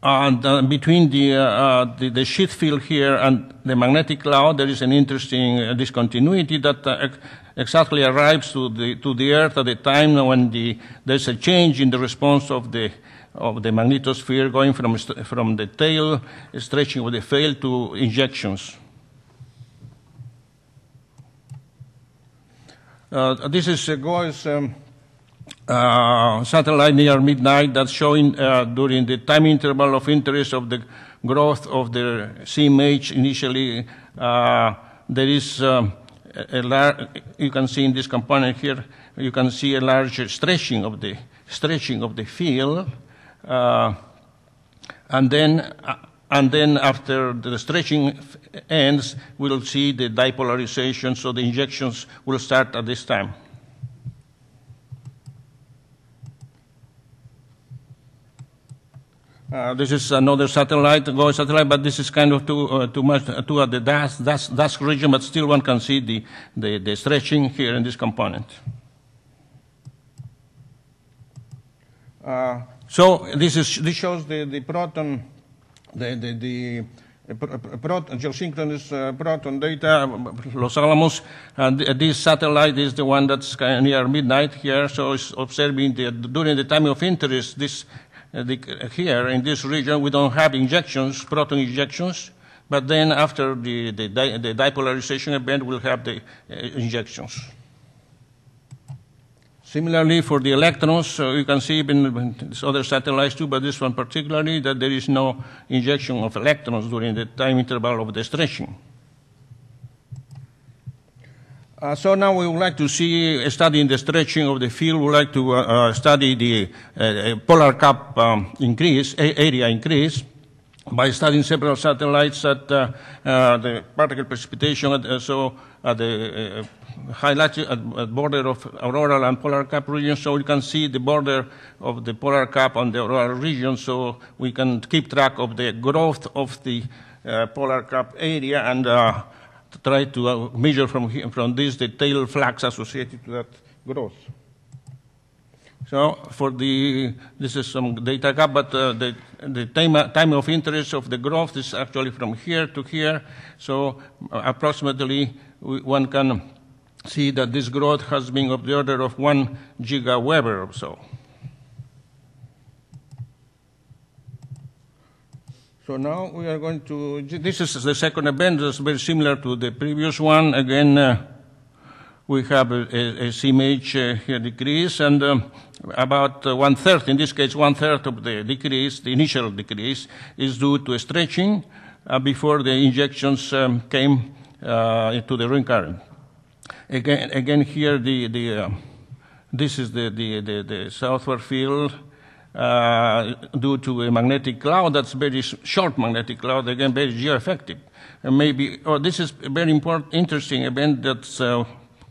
And uh, between the, uh, the, the sheath field here and the magnetic cloud, there is an interesting uh, discontinuity that uh, exactly arrives to the, to the Earth at the time when the, there's a change in the response of the, of the magnetosphere going from, from the tail, stretching of the tail to injections. This is uh, GOES um, uh, satellite near midnight that's showing uh, during the time interval of interest of the growth of the SYMH initially. Uh, there is um, a, a you can see in this component here, you can see a large stretching of the stretching of the field, uh, and then uh, and then after the stretching ends, we'll see the dipolarization, so the injections will start at this time. Uh, this is another satellite, GOES satellite, but this is kind of too, uh, too much, uh, too at the dusk, dusk, dusk region, but still one can see the, the, the stretching here in this component. Uh, so this, is, this shows the, the proton, the, the, the uh, pro- proton, geosynchronous uh, proton data, Los Alamos, and this satellite is the one that's near midnight here, so it's observing the, during the time of interest, this uh, the, here in this region, we don't have injections, proton injections, but then after the, the, di- the dipolarization event, we'll have the uh, injections. Similarly, for the electrons, uh, you can see in other satellites too, but this one particularly, that there is no injection of electrons during the time interval of the stretching. Uh, so now we would like to see, studying the stretching of the field, we would like to uh, uh, study the uh, polar cap um, increase, area increase, by studying several satellites at uh, uh, the particle precipitation, at, uh, so at the uh, high latitude, at, border of auroral and polar cap region, so we can see the border of the polar cap and the auroral region, so we can keep track of the growth of the uh, polar cap area and uh, try to uh, measure from, here, from this the tail flux associated to that growth. So for the, this is some data gap, but uh, the, the time, time of interest of the growth is actually from here to here. So uh, approximately one can see that this growth has been of the order of one gigaweber or so. So now we are going to, this is the second event, it's very similar to the previous one. Again, uh, we have a, a, a SYMH uh, here decrease, and um, about uh, one third, in this case, one third of the decrease, the initial decrease, is due to stretching uh, before the injections um, came uh, into the ring current. Again, again here, the, the, uh, this is the, the, the, the southward field uh, due to a magnetic cloud that's very short magnetic cloud, again, very geoeffective. And maybe, oh, this is a very important, interesting event that's uh,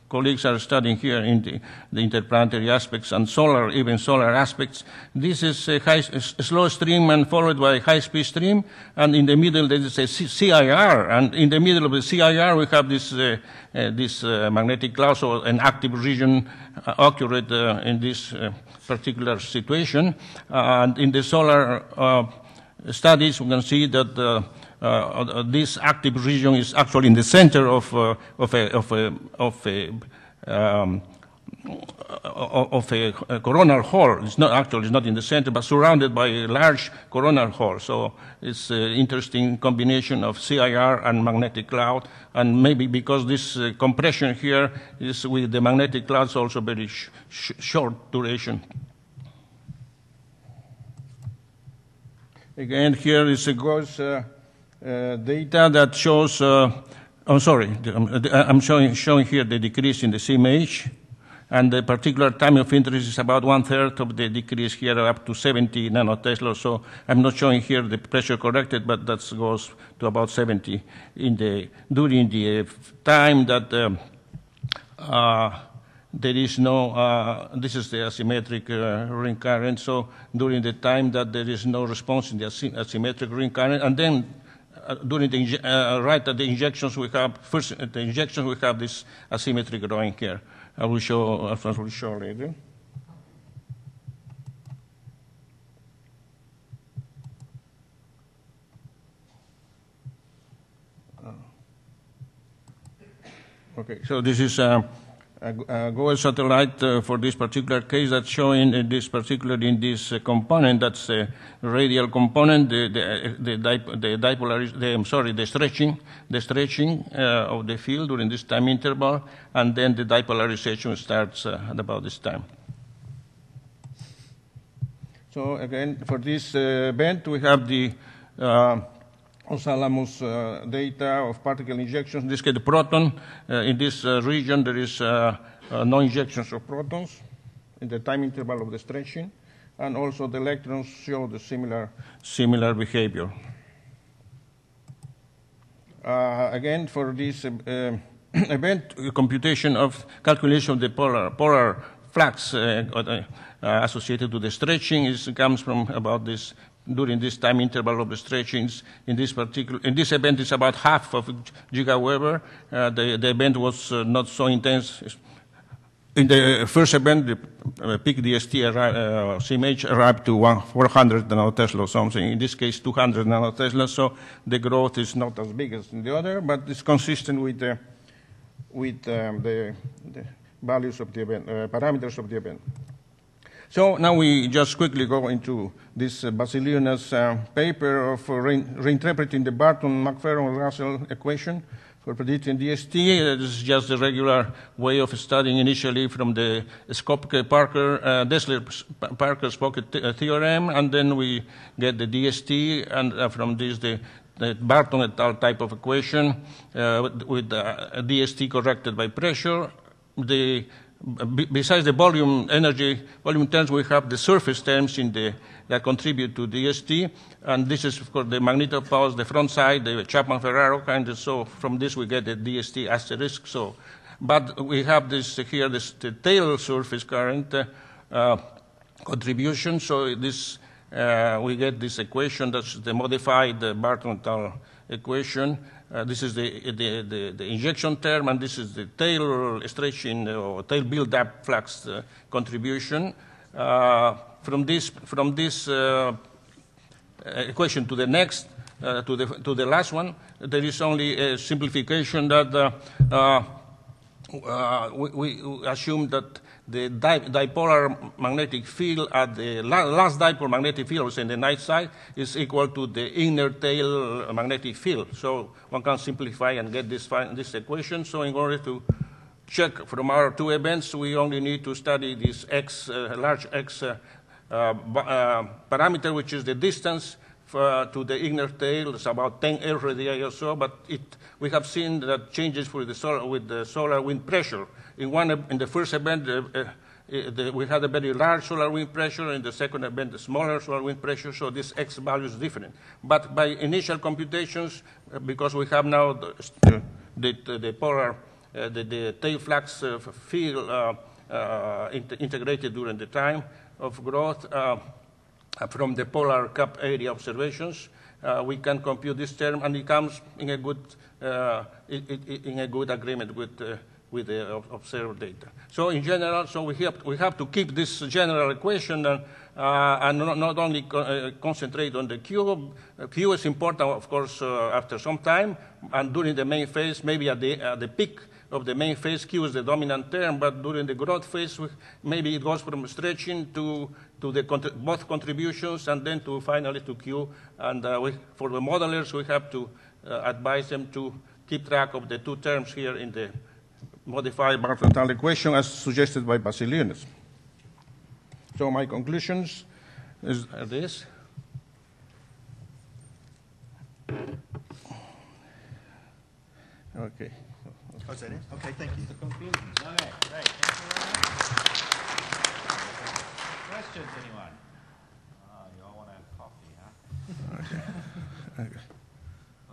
colleagues are studying here in the, the interplanetary aspects and solar, even solar aspects. This is a, high, a slow stream and followed by a high-speed stream, and in the middle there is a CIR, and in the middle of the CIR we have this, uh, uh, this uh, magnetic cloud, so an active region uh, occurred uh, in this uh, particular situation. and in the solar studies, we can see that uh, uh, this active region is actually in the center of, uh, of a, of a, of a um, of a, coronal hole. It's not actually it's not in the center, but surrounded by a large coronal hole. So it's an interesting combination of CIR and magnetic cloud, and maybe because this uh, compression here is with the magnetic clouds also very sh sh short duration. Again, here is a uh, uh, data that shows. Uh, oh, sorry, I'm showing, showing here the decrease in the SYMH and the particular time of interest is about one third of the decrease here up to 70 nanotesla. So I'm not showing here the pressure corrected, but that goes to about 70 in the during the time that um, uh, there is no. Uh, this is the asymmetric uh, ring current. So during the time that there is no response in the asymmetric ring current, and then uh, during the uh, right at the injections we have first at the injections we have this asymmetry growing here. I will show, will show later. Okay, so this is uh, a, a GOES satellite uh, for this particular case that's showing uh, this particular in this uh, component that's a radial component the the the, dip, the dipolar the, I'm sorry the stretching the stretching uh, of the field during this time interval and then the dipolarization starts uh, at about this time. So again for this uh, event we have the Los Alamos uh, data of particle injections. In this case, the proton. Uh, in this uh, region, there is uh, uh, no injections of protons in the time interval of the stretching, and also the electrons show the similar, similar behavior. Uh, again, for this um, event, computation of calculation of the polar, polar flux associated to the stretching is, comes from about this during this time interval of the stretchings. In this particular, in this event, it's about half of gigaweber. Uh, the, the event was uh, not so intense. In the first event, the uh, peak DST arri- uh, SYMH arrived to one, 400 nanotesla or something. In this case, 200 nanotesla. So the growth is not as big as in the other, but it's consistent with the, with um, the, the values of the event, uh, parameters of the event. So now we just quickly go into this uh, uh, paper of uh, re- reinterpreting the Burton-McPherron-Russell equation for predicting DST. Uh, This is just the regular way of studying initially from the Sckopke-Parker, uh, Dessler-Parker-Spock th- uh, theorem, and then we get the DST, and uh, from this the the Barton et al. type of equation uh, with, with uh, DST corrected by pressure. The, besides the volume energy volume terms, we have the surface terms in the, that contribute to DST, and this is of course the magnetopause, the front side, the Chapman-Ferraro kind. Of, so from this we get the DST asterisk. So, but we have this here, this the tail surface current uh, contribution. So this uh, we get this equation that's the modified uh, Burton et al. equation. Uh, this is the, the, the, the injection term, and this is the tail stretching or tail build-up flux uh, contribution. Uh, from this, from this uh, equation to the next, uh, to, the, to the last one, there is only a simplification that uh, uh, uh, we, we assume that the di- dipolar magnetic field at the la- last dipole magnetic field, which is in the night side, is equal to the inner tail magnetic field. So one can simplify and get this, this equation. So in order to check from our two events, we only need to study this x, uh, large x uh, uh, uh, parameter, which is the distance for, to the inner tail. It's about 10 Earth radii or so, but it, we have seen that changes the solar, with the solar wind pressure. In, one, in the first event, uh, uh, the, we had a very large solar wind pressure. In the second event, a smaller solar wind pressure, so this x value is different. But by initial computations, uh, because we have now the, the, the polar, uh, the, the tail flux uh, field uh, uh, int- integrated during the time of growth, from the polar cap area observations, we can compute this term, and it comes in a good, uh, i- i- in a good agreement with, with the observed data. So in general, so we have, we have to keep this general equation and, uh, and not, not only co- uh, concentrate on the Q. Q is important, of course, uh, after some time, and during the main phase, maybe at the, at the peak of the main phase, Q is the dominant term, but during the growth phase, maybe it goes from stretching to, to the contr- both contributions and then to finally to Q. And uh, we, for the modelers, we have to uh, advise them to keep track of the two terms here in the modified Burton equation as suggested by Vasyliunas. So my conclusions is are this. Okay. Oh, is that it? Okay, thank you. The conclusions. Okay, great. Thank you very much. Questions, anyone? Oh, you all want to have coffee, huh? Okay. Okay. okay. I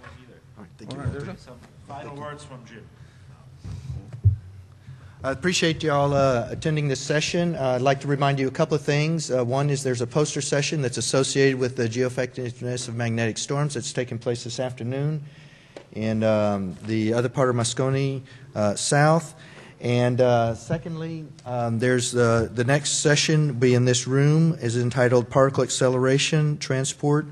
won't either. All right, thank you. All right, there's a- Some final words from Jim. I appreciate you all uh, attending this session. Uh, I'd like to remind you a couple of things. Uh, one is there's a poster session that's associated with the geoeffectiveness of magnetic storms that's taking place this afternoon in um, the other part of Moscone uh, South. And uh, secondly, um, there's the, the next session will be in this room is entitled Particle Acceleration, Transport,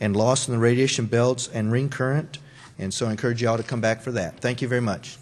and Loss in the Radiation Belts and Ring Current. And so I encourage you all to come back for that. Thank you very much.